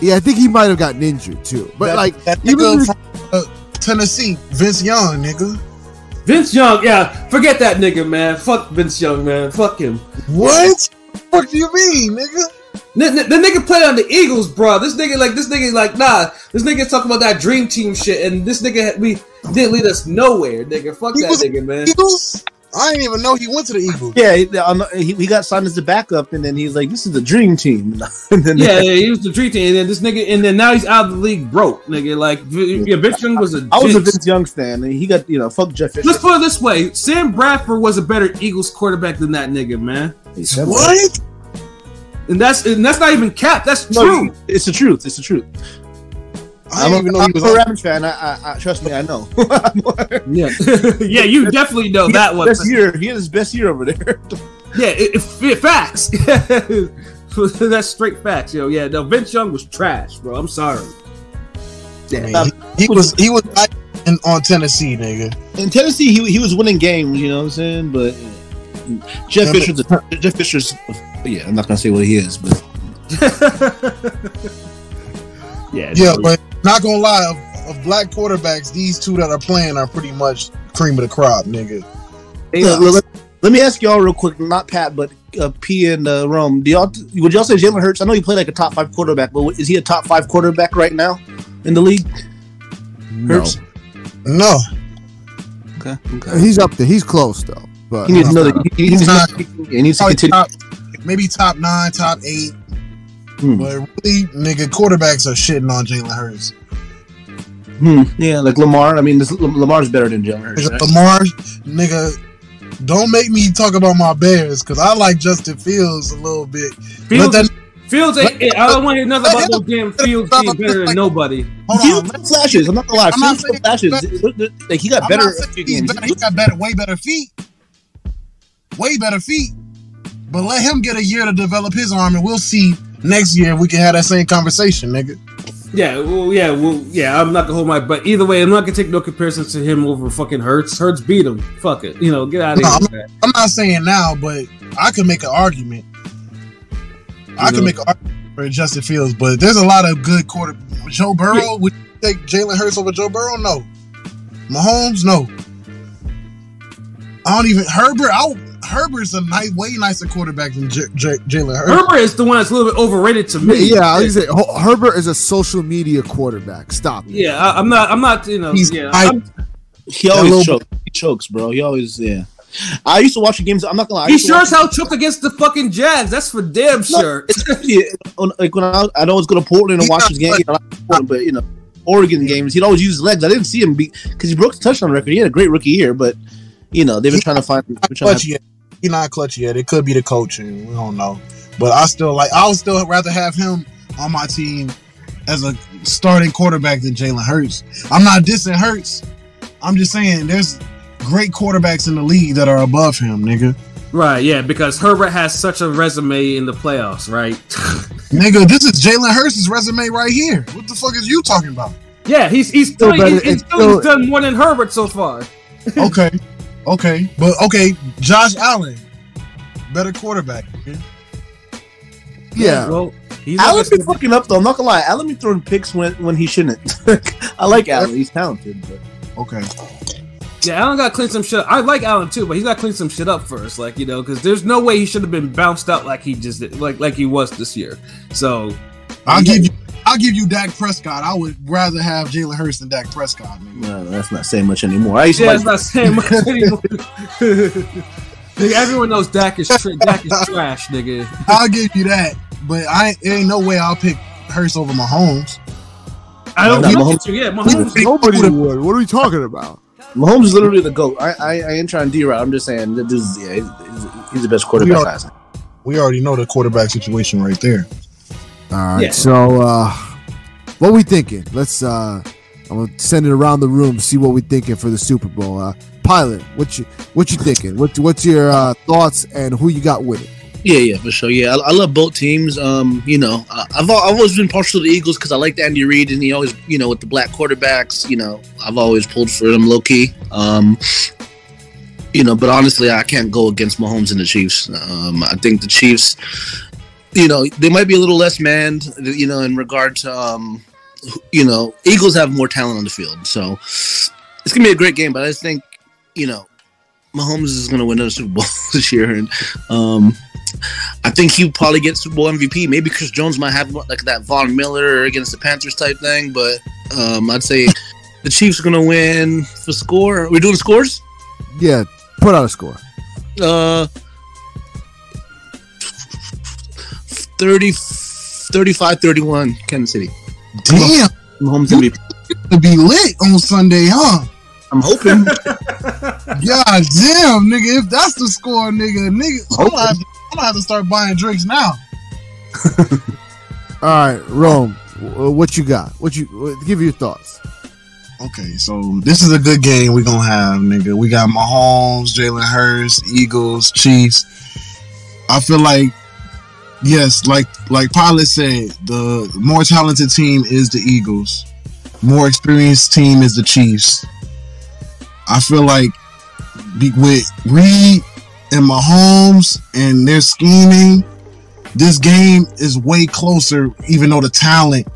Yeah, I think he might have gotten injured too. But That- like that even nigga uh, Tennessee, Vince Young, nigga. Vince Young, yeah, forget that nigga, man. Fuck Vince Young, man. Fuck him. What? What do you mean, nigga? The, the, the nigga played on the Eagles, bro. This nigga, like, this nigga, like, nah. This nigga talking about that dream team shit, and this nigga, we didn't lead us nowhere, nigga. Fuck He that nigga, man. Eagles? I didn't even know he went to the Eagles. Yeah, he, he, he got signed as the backup, and then he's like, "This is the dream team." and then Yeah, yeah, he was the dream team, and then this nigga, and then now he's out of the league broke, nigga. Like, yeah, Vince Young was a. I was a jinx. Vince Young fan, and he got you know fuck Jeff Fisher. Let's put it this way: Sam Bradford was a better Eagles quarterback than that nigga, man. What? And that's and that's not even cap. That's No, true. it's the truth. It's the truth. I I'm didn't even know I'm he was a on. Ravens fan. I, I, I trust me, I know. Yeah, yeah, you definitely know He that one. Best year. He had his best year over there. Yeah, it, it, it- facts. that's straight facts, yo. Yeah, no, Vince Young was trash, bro. I'm sorry. I mean, he, he was he was not in, on Tennessee, nigga. In Tennessee, he, he was winning games. You know what I'm saying? But Jeff Fisher's a, Jeff Fisher's. Yeah, I'm not gonna say what he is, but Yeah, Yeah, but not gonna lie, of, of black quarterbacks, these two that are playing are pretty much cream of the crop, nigga. Look, look, let, let me ask y'all real quick. Not Pat, but uh, P and uh, Rome. Do y'all would y'all say Jalen Hurts? I know he played like a top five quarterback, but is he a top five quarterback right now in the league? No. Hurts. No, Okay. okay. He's up there. He's close though. But He needs another. He needs, He's not- he needs to probably continue. top, maybe top nine, top eight. Hmm. But really, nigga, quarterbacks are shitting on Jalen Hurts. Hmm. Yeah, like Lamar. I mean, this, Lamar's better than Jalen Hurts. Right? Lamar, nigga, don't make me talk about my Bears because I like Justin Fields a little bit. Fields, that- Fields ain't, I don't want to hear nothing about no damn Fields being better than nobody. Hold on, had flashes. I'm not gonna lie. I'm Fields had saying- flashes. Like he got better not a saying few he's games. better. He got better, way better feet, way better feet. But let him get a year to develop his arm, and we'll see next year if we can have that same conversation, nigga. Yeah, well, yeah, well, yeah. I'm not gonna hold my. But either way, I'm not gonna take no comparisons to him over fucking Hurts. Hurts beat him. Fuck it. You know, get out of No, here. I'm- I'm not saying now, but I could make an argument. I You could make an argument for Justin Fields, but there's a lot of good quarter. Joe Burrow would you take Jalen Hurts over Joe Burrow? No. Mahomes, no. I don't even Herbert. I, Herbert's a nice, way nicer quarterback than J- J- Jalen Hurts. Herbert is the one that's a little bit overrated to me. yeah, I was say, Ho- Herbert is a social media quarterback. Stop. it. Yeah, I, I'm not. I'm not. You know. He's yeah, I- He always chokes. He chokes, bro. He always yeah. I used to watch the games. I'm not gonna lie. He used to sure as hell choked against the fucking Jags. That's for damn No, sure. especially on, like when I, I'd always go to Portland and He's watch his game. You know, like Portland, but you know, Oregon games, he'd always use his legs. I didn't see him because he broke the touchdown record. He had a great rookie year, but you know they've been trying to find. they've been not trying to- yet. He's not clutch yet. It could be the coaching. We don't know. But I still like. I would still rather have him on my team as a starting quarterback than Jalen Hurts. I'm not dissing Hurts. I'm just saying there's great quarterbacks in the league that are above him, nigga. Right. Yeah, because Herbert has such a resume in the playoffs. Right. Nigga, this is Jalen Hurts' resume right here. What the fuck is you talking about? yeah, he's he's Still still, he's, he's still, still- he's done more than Herbert so far. Okay, okay, but okay, Josh Allen, better quarterback. nigga. Yeah. Well, he's Allen gonna- be fucking up though. I'm not gonna lie. Allen be throwing picks when when he shouldn't. I like Allen. He's talented, but Okay, Yeah, Allen got to clean some shit. up. I like Allen too, but he's got to clean some shit up first, like you know, because there's no way he should have been bounced out like he just did, like like he was this year. So I'll give you. I'll give you Dak Prescott. I would rather have Jalen Hurts than Dak Prescott, nigga. no, that's not saying much anymore. I used to yeah, like not saying much anymore. nigga, everyone knows Dak is tra- Dak is trash, nigga. I'll give you that, but I ain't, no way I'll pick Hurts over Mahomes. I don't No, know. Mahomes- Yeah, Mahomes. Nobody would. What are we talking about? Mahomes is literally the goat. I I, I ain't trying to derail. I'm just saying that this is yeah, he's, he's, he's the best quarterback. We are- We already know the quarterback situation right there. All right. Yeah. So, uh, what we thinking? Let's. uh I'm gonna send it around the room. See what we thinking for the Super Bowl. Uh, Pilot, what you what you thinking? What what's your uh, thoughts and who you got with it? Yeah, yeah, for sure. Yeah, I, I love both teams. Um, you know, I- I've I've always been partial to the Eagles because I liked Andy Reid, and he always, you know, with the black quarterbacks, you know, I've always pulled for them low key. Um, you know, but honestly, I can't go against Mahomes and the Chiefs. Um, I think the Chiefs, you know, they might be a little less manned, you know, in regard to, um, you know, Eagles have more talent on the field, so it's gonna be a great game. But I just think you know, Mahomes is going to win another Super Bowl this year, and um, I think he'll probably get Super Bowl MVP. Maybe Chris Jones might have like that Von Miller against the Panthers type thing, but um, I'd say the Chiefs are going to win for score. We're doing scores. Yeah, put out a score. Uh, 30, 35 31 Kansas City. Damn, Mahomes gonna be lit on Sunday, huh? I'm hoping. God damn, nigga. If that's the score, nigga, nigga, I'm gonna, have to, I'm gonna have to start buying drinks now. All right, Rome, what you got? What you give your thoughts? Okay, so this is a good game we gonna have, nigga. We got Mahomes, Jalen Hurts, Eagles, Chiefs. I feel like, yes, like like Pilot said, the more talented team is the Eagles. More experienced team is the Chiefs. I feel like with Reid and Mahomes and their scheming, this game is way closer, even though the talent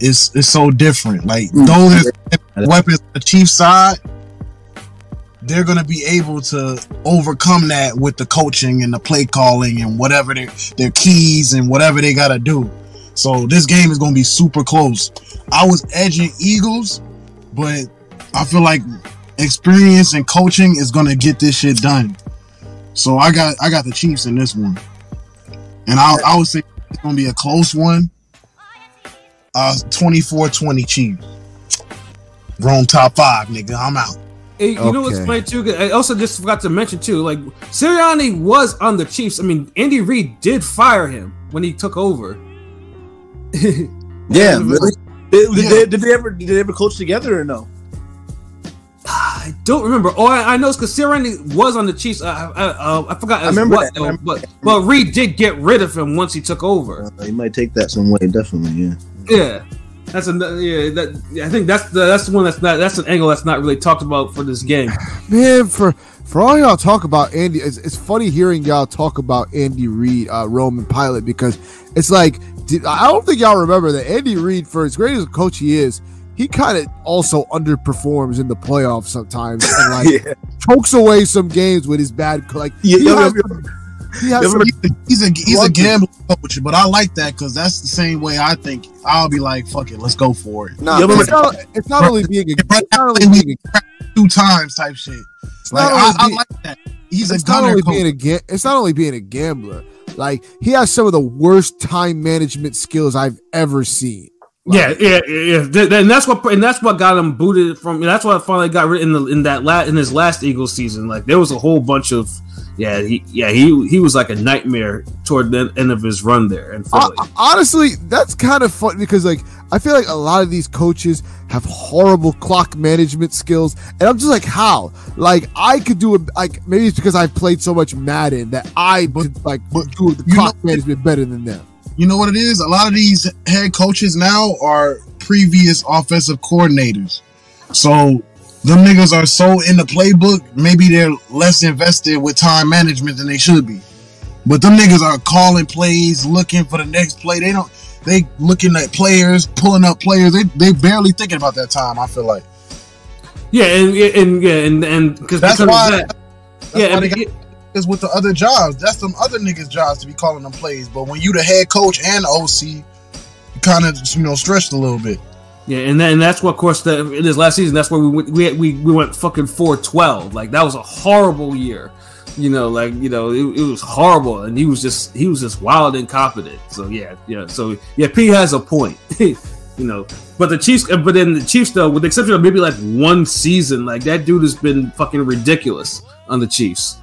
is is so different. Like mm-hmm. though there's weapons on the Chiefs side, they're gonna be able to overcome that with the coaching and the play calling and whatever their their keys and whatever they gotta do. So this game is gonna be super close. I was edging Eagles, but I feel like experience and coaching is gonna get this shit done. So I got I got the Chiefs in this one, and I I would say it's gonna be a close one. Uh, 24-20 Chiefs. Rome top five, nigga. I'm out. Hey, you know what's Okay. funny too? 'Cause I also just forgot to mention too. Like Sirianni was on the Chiefs. I mean, Andy Reid did fire him when he took over. yeah, really? Did, did, they, did they ever did they ever coach together or no? I don't remember. Oh, I, I know it's because Sirianni was on the Chiefs. I, I, uh, I forgot. as remember what, that. Though, remember but but Reid did get rid of him once he took over. Uh, you might take that some way, definitely. Yeah. Yeah, that's a yeah. That I think that's the that's the one that's not that's an angle that's not really talked about for this game. Man, for for all y'all talk about Andy, it's, it's funny hearing y'all talk about Andy Reid, uh, Roman Pilot, because it's like did, I don't think y'all remember that Andy Reid, for as great as a coach he is, he kind of also underperforms in the playoffs sometimes, and like yeah. chokes away some games with his bad. Like Yeah, he yeah, has, yeah. He has some- He's a he's a Lucky. gambling coach, but I like that because that's the same way I think. I'll be like, fuck it, let's go for it. Nah, it's, not, it's not only being a it's not only being a, Two times type shit. it's Like not I, only I like that. He's a it's not only coach. being a it's not only being a gambler. Like he has some of the worst time management skills I've ever seen. Yeah, yeah, yeah, yeah. And that's what and that's what got him booted from. That's what finally got rid in the in that la- in his last Eagles season. Like there was a whole bunch of yeah, he yeah he he was like a nightmare toward the end of his run there in Philly. Hon- honestly, that's kind of fun because like I feel like a lot of these coaches have horrible clock management skills, and I'm just like, how? Like I could do it. Like maybe it's because I've played so much Madden that I could like but do the clock know- management better than them. You know what it is? A lot of these head coaches now are previous offensive coordinators. So them niggas are so in the playbook, maybe they're less invested with time management than they should be. But them niggas are calling plays, looking for the next play. They don't they looking at players, pulling up players. They they barely thinking about that time, I feel like. yeah, and and yeah, and and because That's why that, that's yeah, and- is with the other jobs. That's some other niggas' jobs to be calling them plays. But when you the head coach and OC, you kind of you know stretched a little bit. Yeah, and then and that's what, of course, the, in his last season, that's where we went, we we we went fucking four twelve. Like that was a horrible year. You know, like you know, it, it was horrible, and he was just he was just wild incompetent. So yeah, yeah. So yeah, P has a point. you know, but the Chiefs, but then the Chiefs though, with the exception of maybe like one season, like that dude has been fucking ridiculous on the Chiefs.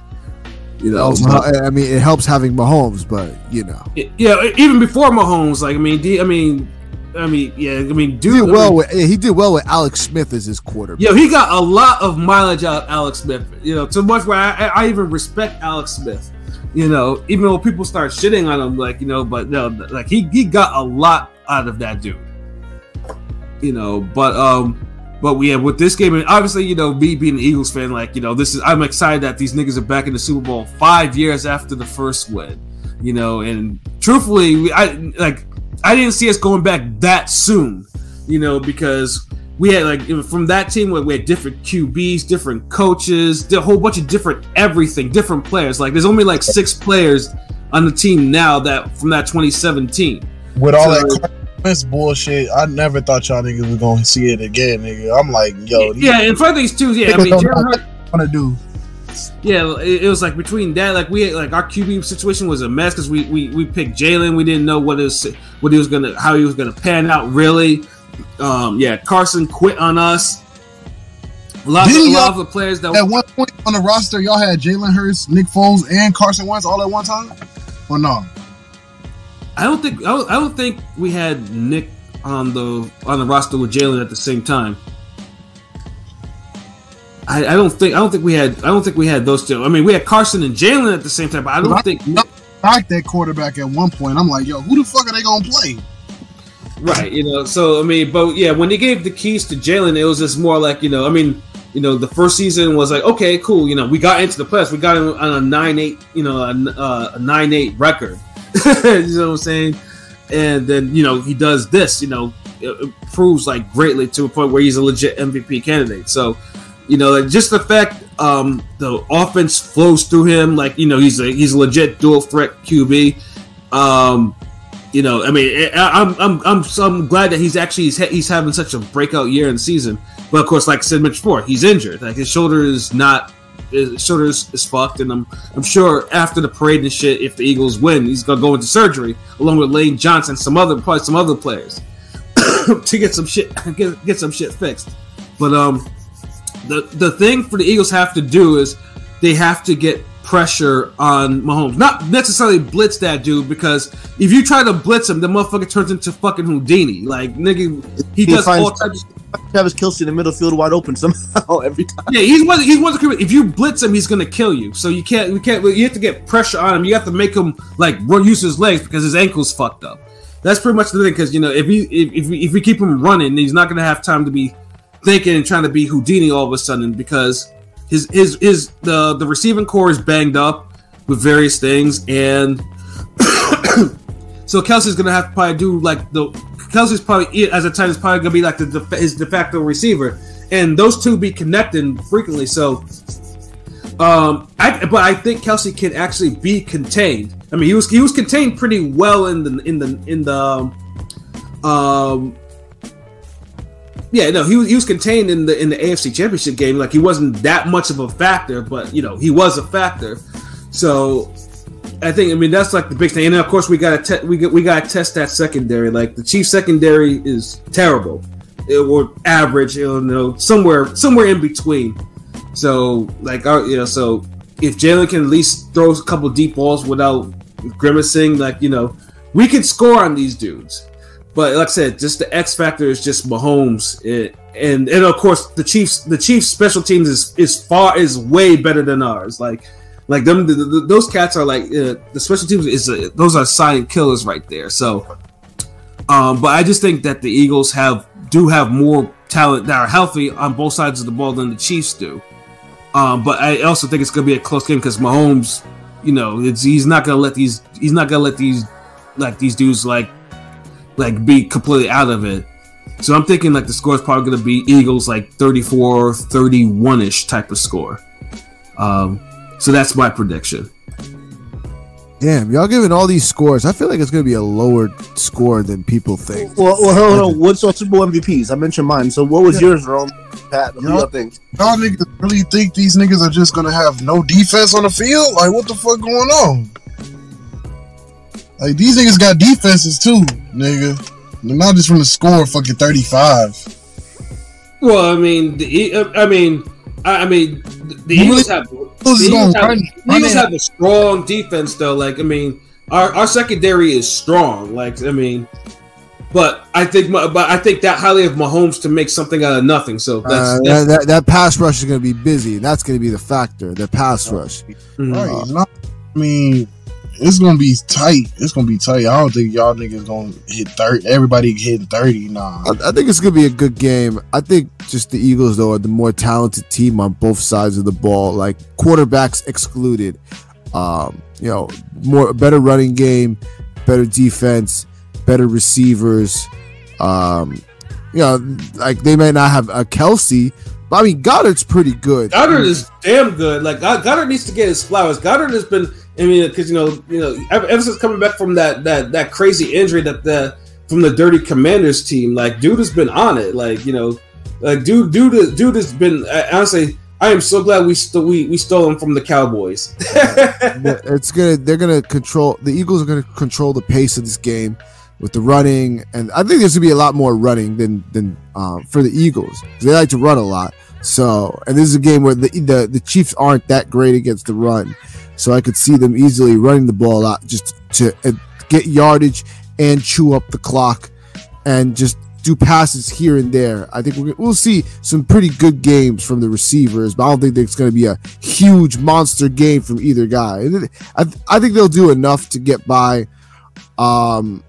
You know, Also, I mean, it helps having Mahomes, but you know, it- yeah, even before Mahomes, like I mean, D, I mean, I mean, yeah, I mean, he dude, did I well mean- with he did well with Alex Smith as his quarterback. Yo, he got a lot of mileage out of Alex Smith. You know, to much where I, I, I even respect Alex Smith. You know, even though people start shitting on him, like you know, but no, like he he got a lot out of that dude. You know, but um, but we have with this game, and obviously, you know, me being an Eagles fan, like you know, this is I'm excited that these niggas are back in the Super Bowl five years after the first win. You know, and truthfully, we, I like I didn't see us going back that soon. You know, because we had like from that team where we had different QBs, different coaches, a whole bunch of different everything, different players. Like there's only like six players on the team now that from that 2017. With all So- that Wentz bullshit, I never thought y'all niggas was gonna see it again, nigga. I'm like, yo, Yeah, and for these two, yeah, I mean, don't Jalen know Hurts, what to do. yeah, it, it was like between that, like we had, like our QB situation was a mess because we we we picked Jalen, we didn't know what is what he was gonna how he was gonna pan out really. Um, yeah, Carson quit on us. A lot, of, Didn't a lot of the players that At one point on the roster, y'all had Jalen Hurts, Nick Foles, and Carson Wentz all at one time, or no? I don't think I don't, I don't think we had Nick on the on the roster with Jalen at the same time. I, I don't think I don't think we had I don't think we had those two. I mean, we had Carson and Jalen at the same time, but I don't think Back that quarterback at one point. I'm like, yo, who the fuck are they gonna play? right. You know, so I mean, but yeah, when they gave the keys to Jalen, it was just more like you know, I mean, you know, the first season was like okay, cool. You know, we got into the playoffs, we got on a nine eight, you know, a, uh, a nine eight record. you know what I'm saying? And then you know he does this, you know, it, it proves like greatly to a point where he's a legit MVP candidate. So, you know, like just the fact um, the offense flows through him, like you know, he's a he's a legit dual threat QB. Um, you know, I mean, I, I'm I'm I'm I'm glad that he's actually he's, ha- he's having such a breakout year the season. But of course, like I said Mitch before, he's injured. Like his shoulder is not his shoulder is, is fucked, and I'm I'm sure after the parade and shit, if the Eagles win, he's gonna go into surgery along with Lane Johnson, some other probably some other players to get some shit get, get some shit fixed. But um, the the thing for the Eagles have to do is they have to get pressure on Mahomes. Not necessarily blitz that dude because if you try to blitz him, the motherfucker turns into fucking Houdini. Like nigga, he, He does all types. Travis Kelce in the middle field wide open somehow every time. Yeah, he's one. He's one of the. If you blitz him, he's gonna kill you. So you can't. You can't. You have to get pressure on him. You have to make him like run use his legs because his ankle's fucked up. That's pretty much the thing. Because you know, if he if if we, if we keep him running, he's not gonna have time to be thinking and trying to be Houdini all of a sudden because his his his the the receiving corps is banged up with various things and. So Kelce's gonna have to probably do like the Kelce's probably as a tight is probably gonna be like the def- his de facto receiver, and those two be connecting frequently. So, um, I but I think Kelsey can actually be contained. I mean, he was he was contained pretty well in the in the in the um, um yeah no he was he was contained in the in the AFC Championship game. Like he wasn't that much of a factor, but you know he was a factor. So I think I mean that's like the big thing, and of course we got to te- we got we got to test that secondary. Like the Chiefs secondary is terrible, it, or average, you know, somewhere somewhere in between. So like our you know, so if Jalen can at least throw a couple deep balls without grimacing, like you know, we can score on these dudes. But like I said, just the X factor is just Mahomes, it, and and of course the Chiefs the Chiefs special teams is is far is way better than ours. Like like them, the, the, those cats are like uh, the special teams is uh, those are silent killers right there. So, um, but I just think that the Eagles have do have more talent that are healthy on both sides of the ball than the Chiefs do. Um, but I also think it's gonna be a close game because Mahomes, you know, it's, he's not gonna let these he's not gonna let these like these dudes like like be completely out of it. So I'm thinking like the score is probably gonna be Eagles like 34 31 ish type of score. Um, so that's my prediction. Damn, y'all giving all these scores. I feel like it's gonna be a lower score than people think. Well, well hold on. What's your Super Bowl MVPs? I mentioned mine. So what was yours, Rome? Pat, who Yeah. y'all think? Y'all niggas really think these niggas are just gonna have no defense on the field? Like, what the fuck going on? Like, these niggas got defenses too, nigga. They're not just from the score fucking 35. Well, I mean, the, E- uh, I mean, I, I mean, the, the Eagles have the Eagles have, the Eagles have a strong defense though. Like, I mean, our, our secondary is strong. Like, I mean, but I think, but I think that highly of Mahomes to make something out of nothing. So that's, Uh, that's that, that, that pass rush is gonna be busy. That's gonna be the factor. The pass rush. mhm. Right. not- I mean, it's gonna be tight. It's gonna be tight. I don't think y'all niggas gonna hit 30. Everybody hitting 30. Nah. I, I think it's gonna be a good game. I think just the Eagles though are the more talented team on both sides of the ball, like quarterbacks excluded. Um, you know, more better running game, better defense, better receivers. Um, you know, like they may not have a Kelce, but I mean Goedert's pretty good. Goedert is damn good. Like Goedert needs to get his flowers. Goedert has been. I mean, because you know, you know, ever, ever since coming back from that that that crazy injury that the from the Dirty Commanders team, like dude has been on it. Like you know, like dude, dude, dude has been. Honestly, I am so glad we st- we we stole him from the Cowboys. It's gonna they're gonna control the Eagles are gonna control the pace of this game with the running, and I think there's gonna be a lot more running than than um, for the Eagles. they like to run a lot. So, and this is a game where the, the the Chiefs aren't that great against the run, so I could see them easily running the ball out just to get yardage and chew up the clock, and just do passes here and there. I think we're, we'll see some pretty good games from the receivers, but I don't think it's going to be a huge monster game from either guy. I, I think they'll do enough to get by. Um,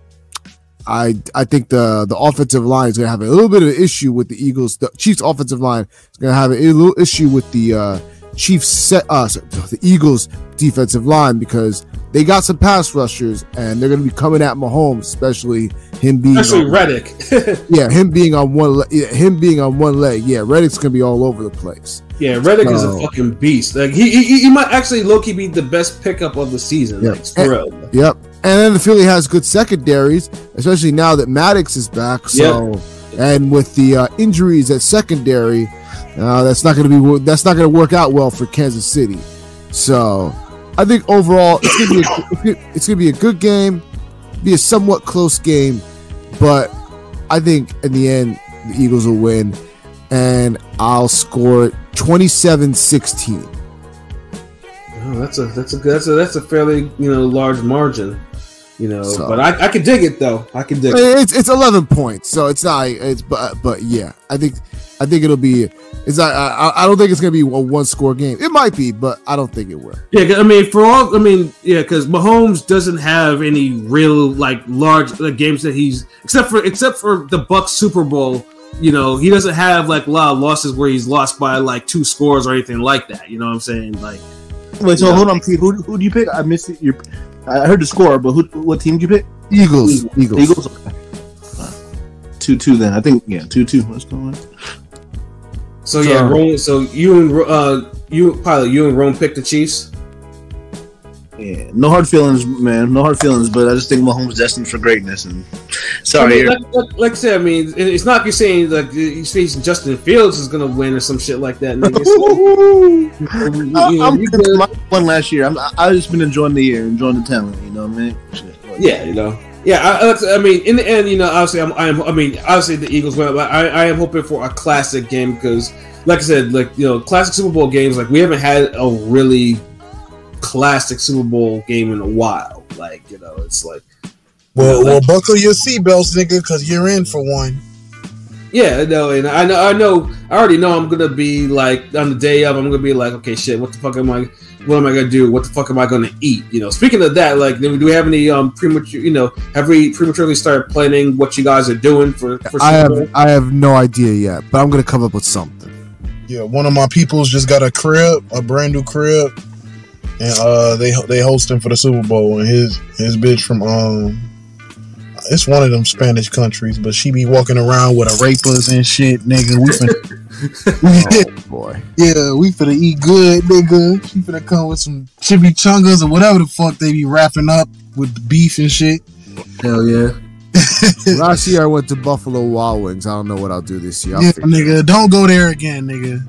I I think the the offensive line is going to have a little bit of an issue with the Eagles. The Chiefs' offensive line is going to have a little issue with the uh, Chiefs set uh, the Eagles' defensive line because they got some pass rushers and they're going to be coming at Mahomes, especially him being Especially on- Reddick. yeah, him being on one yeah, him being on one leg. Yeah, Reddick's gonna be all over the place. yeah, Reddick is a fucking beast. Like he, he he might actually low key be the best pickup of the season. Yeah. Like for real. Yep. And then the Philly has good secondaries, especially now that Maddox is back. So, and with the uh, injuries at secondary, uh, that's not going to be that's not going to work out well for Kansas City. So, I think overall it's going to be a, good game, be a somewhat close game, but I think in the end the Eagles will win, and I'll score it 27-16. Oh, that's a that's a that's a that's a fairly you know large margin. You know, So- but I, I can dig it though. I can dig it. It's it's eleven points, so it's not. It's but but yeah, I think I think it'll be. It's not, I I don't think it's gonna be a one score game. It might be, but I don't think it will. Yeah, 'cause, I mean, for all I mean, yeah, because Mahomes doesn't have any real like large like, games that he's except for except for the Bucks Super Bowl. You know, he doesn't have like a lot of losses where he's lost by like two scores or anything like that. You know what I'm saying? Like, Wait, so Yeah. hold on, Pete. Who who do you pick? I missed it. Your, I heard the score, but who? What team did you pick? Eagles, Eagles. Eagles. Okay. Two two then. I think yeah, two two. What's going on? so yeah, So- Rome, so you and uh you pilot you and Rome picked the Chiefs. Yeah, no hard feelings, man. No hard feelings, but I just think Mahomes destined for greatness. And sorry, I mean, like, like, like I said, I mean, it's not like you're saying like you say Justin Fields is gonna win or some shit like that. nigga. It's like, you know, I, am you good. my one last year. I'm, I, just been enjoying the year, enjoying the talent. You know what I mean? Shit. Yeah, you know. Yeah, I, I- I mean, in the end, you know, obviously, I'm, I'm I mean, obviously, the Eagles win, but I, I am hoping for a classic game because, like I said, like you know, classic Super Bowl games, like we haven't had a really classic Super Bowl game in a while. Like, you know, it's like, Well, well, buckle your seatbelts, nigga, because you're in for one. yeah, no, and I know, I know, I already know I'm gonna be like on the day of, I'm gonna be like, okay, shit, what the fuck am I? What am I gonna do? What the fuck am I gonna eat? You know. Speaking of that, like, do we have any um premature? You know, have we prematurely started planning what you guys are doing for? for I Super Bowl? have I have no idea yet, but I'm gonna come up with something. Yeah, one of my peoples just got a crib, a brand new crib, and uh, they they host him for the Super Bowl, and his his bitch from um, it's one of them Spanish countries, but she be walking around with a rapers and shit, nigga. We finna, Oh boy. yeah, we finna eat good, nigga. She finna come with some chimichangas or whatever the fuck they be wrapping up with the beef and shit. Hell yeah. Last year I went to Buffalo Wild Wings. I don't know what I'll do this year. I'll Yeah, figure it nigga, don't go there again, nigga.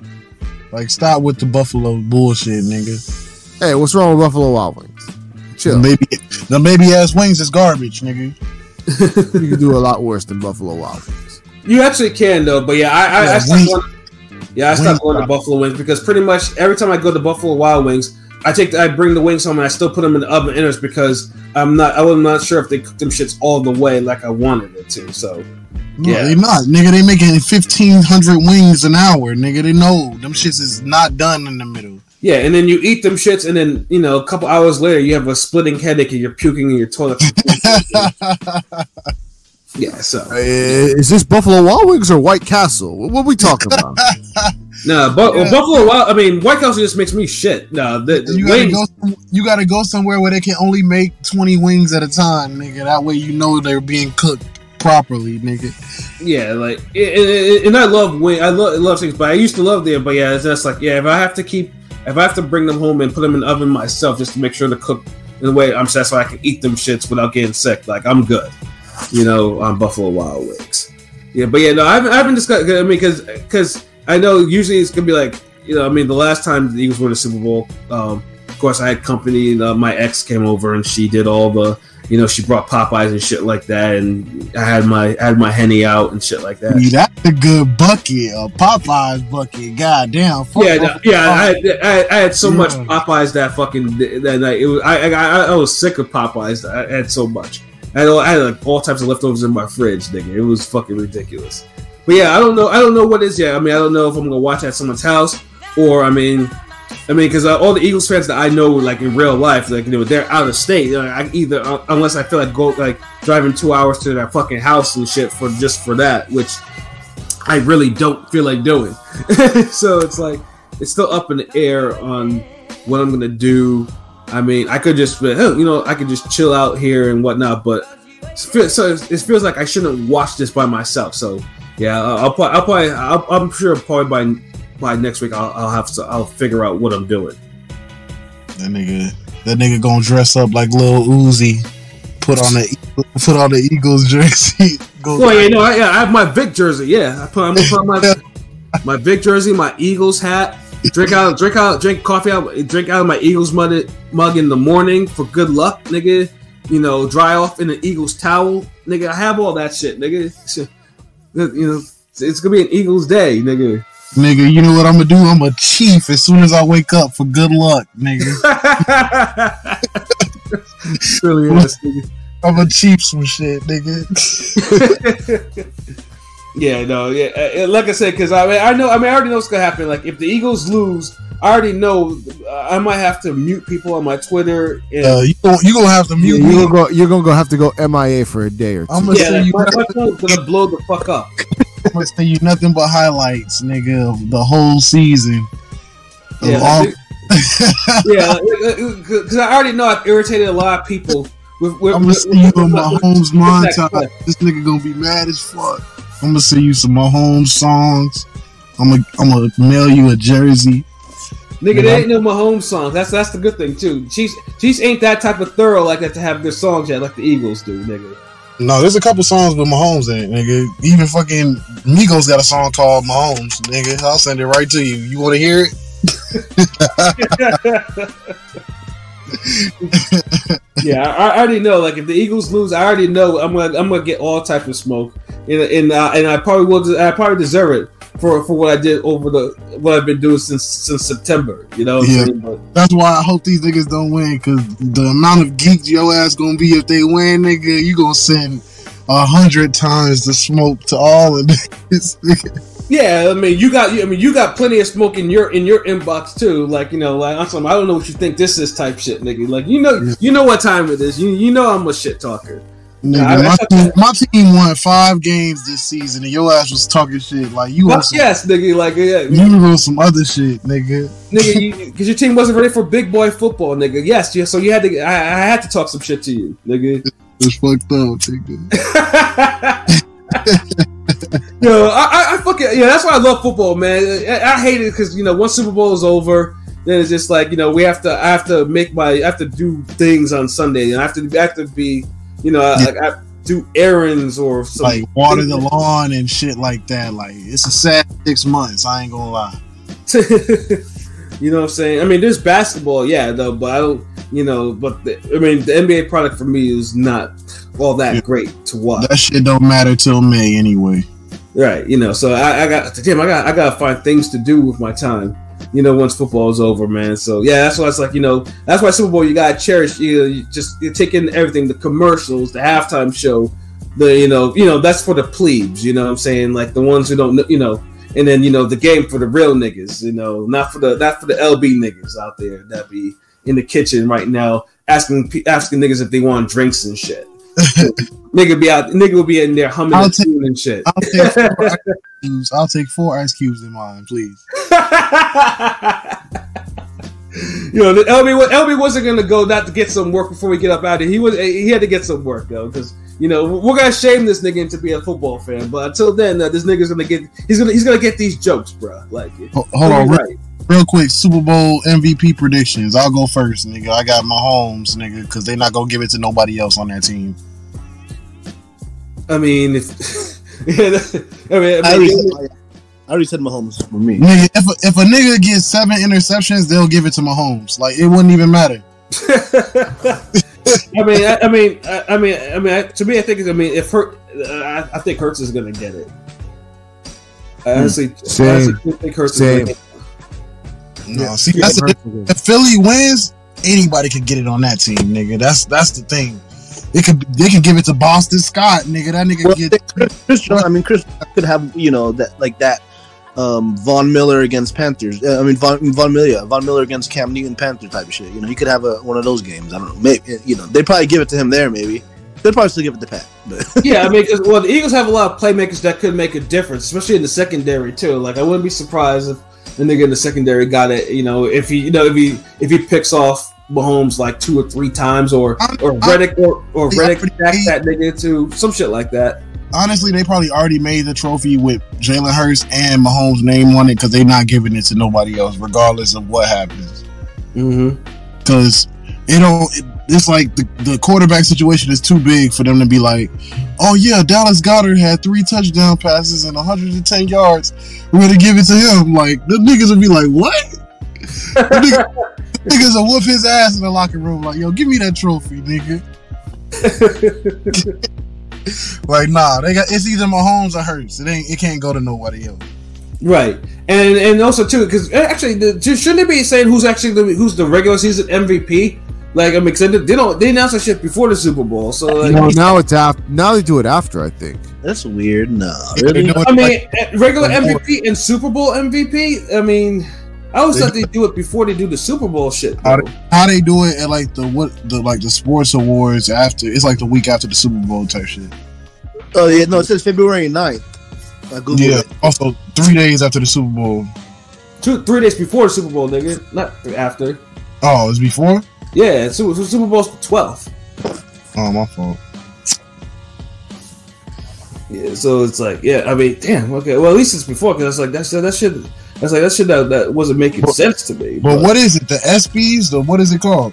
Like, stop with the Buffalo bullshit, nigga. Out. Hey, what's wrong with Buffalo Wild Wings? The Chill. baby, the baby ass wings is garbage, nigga. you can do a lot worse than Buffalo Wild Wings. You actually can though, but yeah, I I, I Yeah, stopped wings- going, yeah I stopped going to Wingstop. Buffalo Wings because pretty much every time I go to Buffalo Wild Wings, I take the, I bring the wings home and I still put them in the oven inners because I'm not I'm not sure if they cook them shits all the way like I wanted it to. So No, Yeah. they not, nigga. They making fifteen hundred wings an hour, nigga. They know them shits is not done in the middle. Yeah, and then you eat them shits, and then you know a couple hours later you have a splitting headache and you're puking in your toilet. yeah, so Uh, Is this Buffalo Wild Wings or White Castle? What are we talking about? no, but Yeah. Buffalo Wild. I mean, White Castle just makes me shit. No, the, the you gotta wings. go. You gotta go somewhere where they can only make twenty wings at a time, nigga. That way you know they're being cooked properly, nigga. yeah, like and, and- and I love wing. I love love things, but I used to love them. But yeah, it's just like yeah, if I have to keep, if I have to bring them home and put them in the oven myself just to make sure to cook in a way I'm so I can eat them shits without getting sick. Like I'm good, you know, on Buffalo Wild Wings. Yeah, but yeah, no, I haven't, I haven't discussed. I mean, because because I know usually it's gonna be like you know, I mean, the last time the Eagles won the Super Bowl, um, of course, I had company. And, uh, my ex came over and she did all the, you know, she brought Popeyes and shit like that, and I had my I had my henny out and shit like that. Yeah, that's a good bucket, a Popeyes bucket. God damn. fuck Yeah, Popeyes. yeah, I had, I, had- I had so much Popeyes that fucking that night. It was I, I, I was sick of Popeyes. I had so much. I had, I had like all types of leftovers in my fridge, nigga. It was fucking ridiculous. But yeah, I don't know. I don't know what is yet. I mean, I don't know if I'm gonna watch at someone's house or I mean, I mean, because uh, all the Eagles fans that I know, like in real life, like you know, they're out of state. You know, I either uh, unless I feel like go like driving two hours to their fucking house and shit for just for that, which I really don't feel like doing. so it's like it's still up in the air on what I'm gonna do. I mean, I could just, you know, I could just chill out here and whatnot, but so it feels like I shouldn't watch this by myself. So yeah, I'll, I'll, probably- I'll, I'm sure probably by by next week I'll, I'll have to, I'll figure out what I'm doing. That nigga, that nigga gonna dress up like Lil Uzi. Put on the put on the Eagles jersey. Go Well, yeah, no, I, yeah, I have my Vic jersey. Yeah, I put, I'm gonna put my my Vic jersey, my Eagles hat. Drink out, drink out, drink coffee out, drink out of my Eagles mug, mug in the morning for good luck, nigga. You know, dry off in an Eagles towel, nigga. I have all that shit, nigga. You know, it's, it's gonna be an Eagles day, nigga. Nigga, you know what I'm gonna do? I'm a chief as soon as I wake up for good luck, nigga. really is, nigga. I'm gonna chief some shit, nigga. Yeah, no, yeah. uh, uh, Like I said, because I mean, I know, I mean, I already know what's gonna happen. Like, if the Eagles lose, I already know uh, I might have to mute people on my Twitter. And, Uh, you gonna you gonna have to mute me. you're gonna go. You're gonna go have to go MIA for a day or two. I'm gonna yeah, say you. my, my phone's gonna blow the fuck up. I'm gonna say you nothing but highlights, nigga, of the whole season. Yeah, all- yeah, because I already know I've irritated a lot of people. With, with, I'm gonna see you with- Mahomes montage. This nigga gonna be mad as fuck. I'm gonna see you some Mahomes songs. I'm gonna I'm gonna mail you a jersey. Nigga, there ain't no Mahomes songs. That's that's the good thing too. Chiefs Chiefs ain't that type of thorough like that to have their songs yet, like the Eagles do, nigga. No, there's a couple songs with Mahomes in it, nigga. Even fucking Migos got a song called Mahomes, nigga. I'll send it right to you. You want to hear it? yeah, I, I already know. Like if the Eagles lose, I already know I'm gonna I'm gonna get all type of smoke, and and, uh, and I probably will. I probably deserve it for for what I did over the what I've been doing since since September. You know, I'm Yeah. But That's why I hope these niggas don't win, cause the amount of geeks your ass gonna be if they win, nigga, you gonna send a hundred times the smoke to all of this. Yeah, I mean, you got. I mean, you got plenty of smoke in your in your inbox too. Like you know, like some. I don't know what you think this is type shit, nigga. Like you know, Yeah. you know what time it is. You you know I'm a shit talker. Nigga, my, team, my team won five games this season, and your ass was talking shit like you Fuck some, yes, nigga. Like yeah, you were on some other shit, nigga. nigga, because your team wasn't ready for big boy football, nigga. Yes, yeah. So you had to. I, I had to talk some shit to you, nigga. It's fucked up, nigga. Yo, I, I, I fucking yeah. That's why I love football, man. I, I hate it because you know once Super Bowl is over, then it's just like you know we have to. I have to make my. I have to do things on Sunday, and I have to. I have to be. You know, I, Yeah. like, I do errands or some, Like water the lawn and shit like that. Like it's a sad six months. I ain't gonna lie. you know what I'm saying? I mean, there's basketball, yeah, though, but I don't. You know, but the, I mean, the NBA product for me is not all that Yeah. great to watch. That shit don't matter till May anyway. Right, you know, so I, I got damn, I got I gotta find things to do with my time. You know, once football is over, man. So yeah, that's why it's like you know, that's why Super Bowl you gotta cherish. You, you just you take in everything, the commercials, the halftime show, the you know, you know that's for the plebes. You know what I'm saying? Like the ones who don't, know, you know, and then you know the game for the real niggas. You know, not for the not for the LB niggas out there that be in the kitchen right now asking asking niggas if they want drinks and shit. nigga be out, nigga will be in there humming and and shit. I'll take four ice cubes. I'll take four ice cubes in mine, please. you know, LB LB wasn't gonna go not to get some work before we get up out of here. He was he had to get some work though, because you know, we're gonna shame this nigga into being a football fan. But until then, uh, this nigga's gonna get he's gonna he's gonna get these jokes, bro. Like, Ho- Hold on, you're real, right. real quick. Super Bowl MVP predictions. I'll go first, nigga. I got Mahomes, nigga, because they're not gonna give it to nobody else on that team. I mean, if yeah, I mean, I I already, said, I already said Mahomes for me. Nigga, if a, if a nigga gets seven interceptions, they'll give it to Mahomes. Like it wouldn't even matter. I mean, I, I mean, I, I mean, I mean, I, to me, I think, I mean, if Hurt, uh, I, I think Hurts is gonna get it. I honestly, Same. I honestly think Hurts Same. is gonna No, see, that's the, if Philly wins, anybody could get it on that team, nigga. That's that's the thing. It could they can give it to Boston Scott, nigga. That nigga Well, get Chris, Jones- I mean, Chris could have you know that like that. Um, Von Miller against Panthers. Uh, I mean, Von, Von Miller, Von Miller against Cam Newton Panther type of shit. You know, he could have a, one of those games. I don't know. Maybe you know they would probably give it to him there. Maybe they'd probably still give it to Pat. But yeah, I mean, well, the Eagles have a lot of playmakers that could make a difference, especially in the secondary too. Like, I wouldn't be surprised if the nigga in the secondary got it. You know, if he, you know, if he, if he picks off Mahomes like two or three times, or or Reddick or or Reddick that nigga to some shit like that. honestly, they probably already made the trophy with Jalen Hurts and Mahomes' name on it because they're not giving it to nobody else, regardless of what happens. Mm-hmm. Because it don't. It, it's like the, the quarterback situation is too big for them to be like, oh yeah, Dallas Goedert had three touchdown passes and 110 yards. We're gonna give it to him. Like the niggas would be like, what? The niggas will whoop his ass in the locker room. Like, yo, give me that trophy, nigga. Like, nah, they got it's either Mahomes or Hurts. It ain't. It can't go to nobody else. Right, and and also too, because actually, the, shouldn't they be saying who's actually the, who's the regular season MVP? Like, I mean, 'cause they, they don't they announced that shit before the Super Bowl, so like, No, now it's after. Now they do it after. I think. that's weird. No, really. I mean, eh, regular MVP and Super Bowl MVP. I mean, I always They thought they do it before they do the Super Bowl shit. How though. how they do it at like the what the like the sports awards after it's like the week after the Super Bowl type shit. Oh yeah, no, it says February 9th. I googled Yeah. it. Also, three days after the Super Bowl. Two, three days before the Super Bowl, nigga, not after. Oh, it's before. Yeah, Super, Super Bowl's twelfth. Oh, my fault. Yeah, so it's like, yeah, I mean, damn, okay. Well, at least it's before because it's like that's that shit. That's like that shit that, that wasn't making But- sense to me. But what is it? The SBs? The what is it called?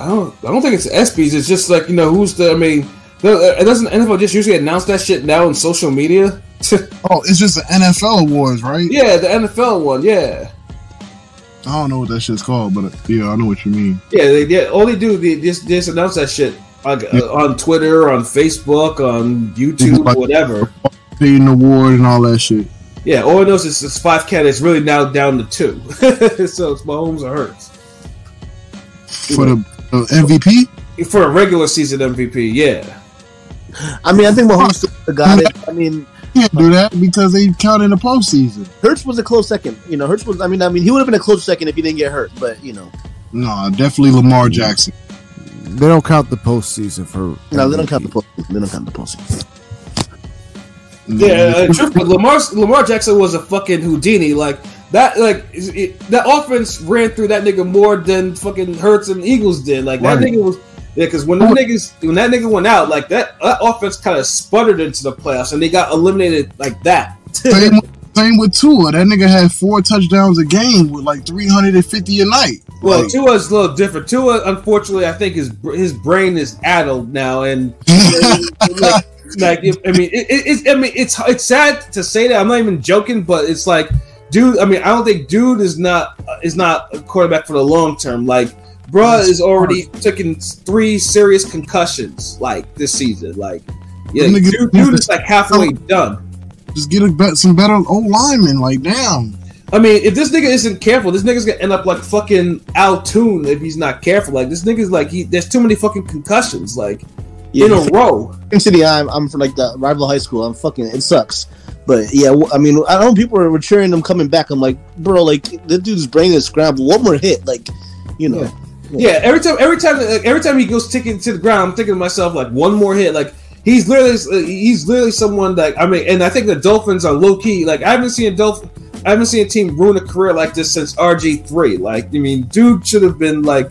I don't. I don't think it's ESPYS. It's just like you know who's the. I mean, it doesn't NFL just usually announce that shit now on social media. Oh, it's just the NFL awards, right? yeah, the NFL one. Yeah, I don't know what that shit's called, but uh, yeah, I know what you mean. yeah. They, yeah all they do they just they just announce that shit like uh, on Twitter, on Facebook, on YouTube, Like- whatever. Paying award and all that shit. Yeah, all I know is it's, it's five candidates. Really now down to two. so it's Mahomes or Hurts For the uh, MVP? for a regular season MVP. Yeah. I mean, I think Mahomes still got it. I mean, Can't do that because they count in the postseason. Hurts was a close second. You know, Hurts was. I mean, I mean, he would have been a close second if he didn't get hurt. But you know, No, definitely Lamar Jackson. They don't count the postseason for. no, they don't count the postseason. They don't count the postseason. Yeah, uh, truth, but Lamar Lamar Jackson was a fucking Houdini. Like that, like it, that offense ran through that nigga more than fucking Hurts and Eagles did. Like that Right. nigga was. Yeah, because when the niggas when that nigga went out, like that, that offense kind of sputtered into the playoffs, and they got eliminated like that. Same, same with Tua. That nigga had four touchdowns a game with like 350 a night. well, Like, Tua's a little different. Tua, unfortunately, I think his his brain is addled now, and like, like if- I mean, it, it, it's I mean, it's it's sad to say that. I'm not even joking, but it's like, dude. I mean, I don't think dude is not is not a quarterback for the long term. Like, bruh is already taking three serious concussions like this season. Like, yeah, dude, dude is like halfway done. just get a bet, some better old linemen. Like, damn. I mean, if this nigga isn't careful, this nigga's gonna end up like fucking Al Toon if he's not careful. Like this nigga's like he there's too many fucking concussions like in a row. City, I'm, I'm from like the rival high school. I'm fucking. It sucks. But yeah, I mean, I don't know. People were cheering them coming back. I'm like, bro, like the dude's brain is scrambled. One more hit, like, you know. Yeah, every time every time like, every time he goes ticking to the ground, I'm thinking to myself like one more hit. Like he's literally uh, he's literally someone that I mean, and I think the Dolphins are low key. Like I haven't seen a Dolphin. I haven't seen a team ruin a career like this since RG three. Like I mean, dude should have been like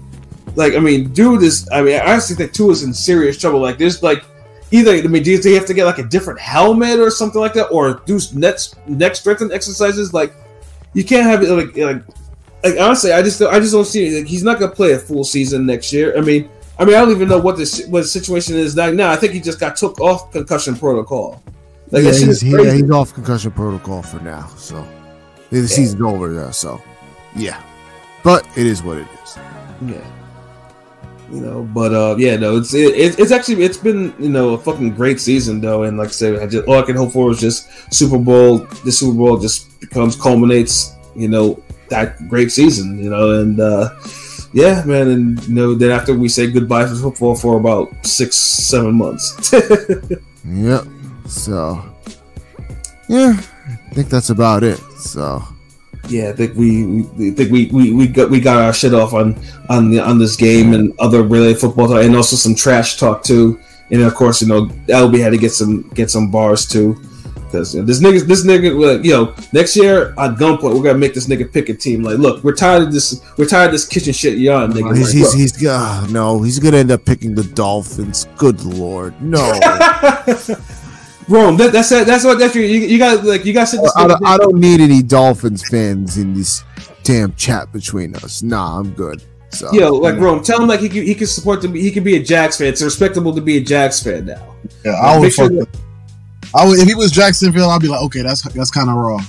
like I mean, dude is. I mean, I honestly think Tua is in serious trouble. Like, there's like either I mean, do they have to get like a different helmet or something like that, or do neck neck strengthening exercises? Like, you can't have it like like like honestly, I just I just don't see it. Like, he's not gonna play a full season next year. I mean, I mean, I don't even know what this what the situation is like now. I think he just got took off concussion protocol. Like yeah, he's, he- crazy. he's off concussion protocol for now. So the season's over there. So yeah, but it is what it is. Yeah. You know, but uh, yeah, no, it's it, it, it's actually it's been you know a fucking great season though, and like I said, I just all I can hope for is just Super Bowl. The Super Bowl just becomes culminates, you know, that great season, you know, and uh, yeah, man, and you know, then after we say goodbye for football for about six, seven months. Yep. So yeah, I think that's about it. So yeah, I think we, we I think we, we, we got we got our shit off on on the on this game and other related football talk, and also some trash talk too. And of course, you know, LB had to get some get some bars too, because you know, this nigga this nigga, you know, next year at gunpoint we're gonna make this nigga pick a team. Like, look, we're tired of this. We're tired of this kitchen shit on, nigga. he's Like, he's, he's uh, no, he's gonna end up picking the Dolphins. Good lord, no. Rome, that, that's that's what that's your, you, you got like you got to sit this I, nigga don't, I don't need any Dolphins fans in this damn chat between us. Nah, I'm good. So Yo, like Rome, tell him like he can, he can support the he can be a Jags fan. It's respectable to be a Jags fan now. Yeah, I would Make sure fuck. I would if he was Jacksonville, I'd be like, okay, that's that's kind of raw.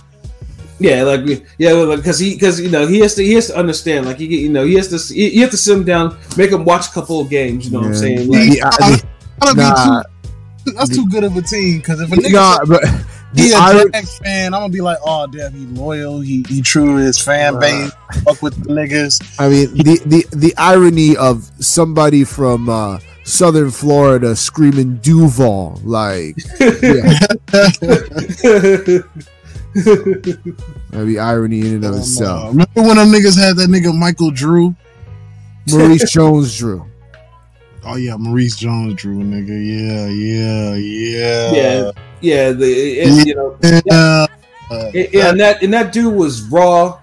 Yeah, like yeah, because he because you know he has to he has to understand like he you know he has to you you have to sit him down, make him watch a couple of games. You know what I'm saying? Like, Yeah, I mean, That'd be nah, too, that's too good of a team. Because if a nigga nah, but he a irony, fan, I'm gonna be like, oh damn, he loyal, he he true to his fan base, fuck with the niggas. I mean, the, the the irony of somebody from uh, Southern Florida screaming Duval, like, yeah, that'd be irony in and of itself. remember when them niggas had that nigga Michael Drew? Maurice Jones Drew. Oh yeah, Maurice Jones Drew, nigga. Yeah, yeah, yeah. yeah, yeah, the it, you know Yeah. it- yeah, and that and that dude was raw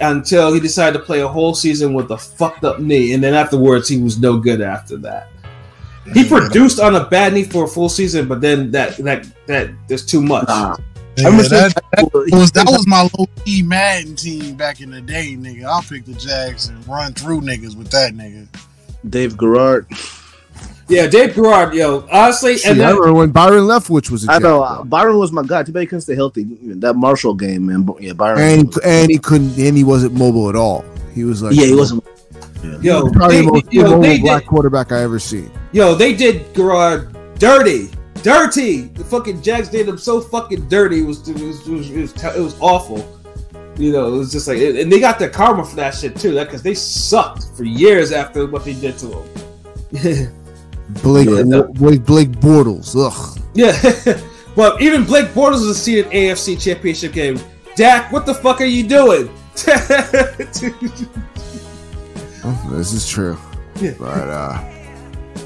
until he decided to play a whole season with a fucked up knee, and then afterwards he was no good after that. He produced on a bad knee for a full season, but then that that that there's too much. Nah. Yeah, I'm that, that, was that was my low key Madden team back in the day, nigga. I'll pick the Jags and run through niggas with that nigga. Dave Garrard. Yeah, Dave Garrard, yo, honestly, See, and I then, remember when Byron Leftwich was a I Jet, know uh, Byron was my guy. Too bad he couldn't stay healthy. That Marshall game, man. But, Yeah, Byron. and and he couldn't, and he wasn't mobile at all. He was like, yeah, he wasn't. yo, probably they, the most yo, immobile they black did, quarterback I ever seen. yo, they did Garrard dirty, dirty. The fucking Jags did him so fucking dirty. It was it was it was, it was, it was awful. You know, it was just like, and they got their karma for that shit too. That because they sucked for years after what they did to him. Blake Yeah, no. Blake Blake Bortles, ugh. Yeah, but even Blake Bortles was a seeded AFC Championship game. Dak, what the fuck are you doing? Oh, this is true. Yeah. But uh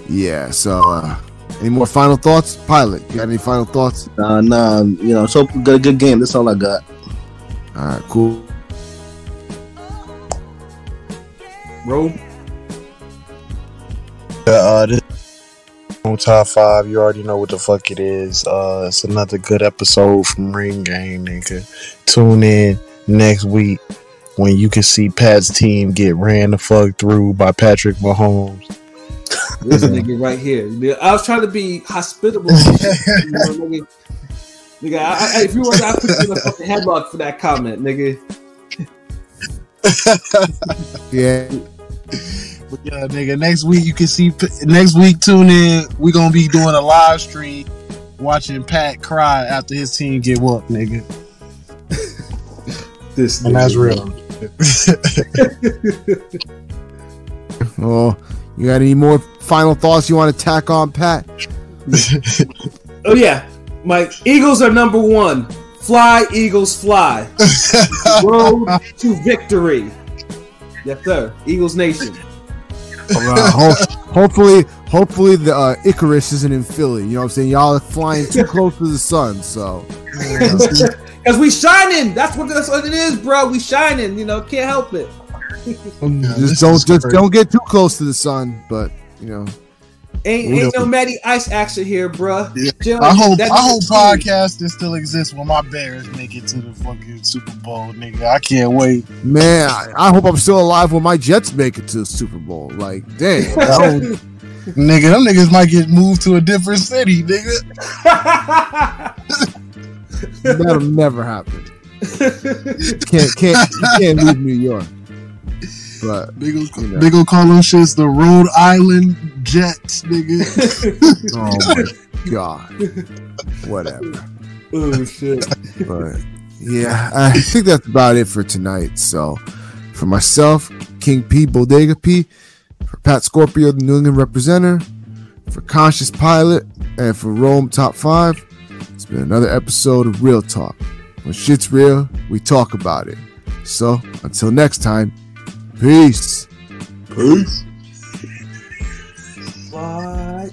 yeah, so uh any more final thoughts? Pilot, you got any final thoughts? Nah, nah. You know, so got a good game. That's all I got. Alright, cool. Bro, Uh, this on top five. You already know what the fuck it is. Uh, it's another good episode from Ring Gang, nigga. Tune in next week when you can see Pat's team get ran the fuck through by Patrick Mahomes. this nigga right here. I was trying to be hospitable. you know, nigga. Nigga, I, I, if you were, I put you in a fucking headlock for that comment, nigga. Yeah, But yeah, nigga. Next week you can see. Next week, tune in. We gonna be doing a live stream, watching Pat cry after his team get whooped, nigga. This And that's real. well, oh, you got any more final thoughts you want to tack on, Pat? Oh yeah, my Eagles are number one. Fly, Eagles, fly. Road to victory. Yes, sir. Eagles Nation. Uh, ho- hopefully, hopefully the uh, Icarus isn't in Philly. You know what I'm saying? Y'all are flying too close to the sun, so Cause we shining. That's what that's what it is, bro. We shining. You know, can't help it. this just don't just crazy. don't get too close to the sun. But you know, Ain't, ain't no Matty Ice action here, bruh. Yeah. Jim, I hope that I hope nigga- podcasting still exists when my Bears make it to the fucking Super Bowl, nigga. I can't wait. man, I, I hope I'm still alive when my Jets make it to the Super Bowl. Like, damn, that Nigga, them niggas might get moved to a different city, nigga. that'll never happen. Can't can't you can't leave New York. But They gonna, You know. they gonna call them shits the Rhode Island Jets, nigga. oh my god, whatever. oh shit. But yeah, I think that's about it for tonight. So for myself, King P, Bodega P, for Pat Scorpio, the New England representative, for Conscious Pilot, and for Rome Top 5, it's been another episode of Real Talk. When shit's real, we talk about it. So until next time, peace. Peace. Bye.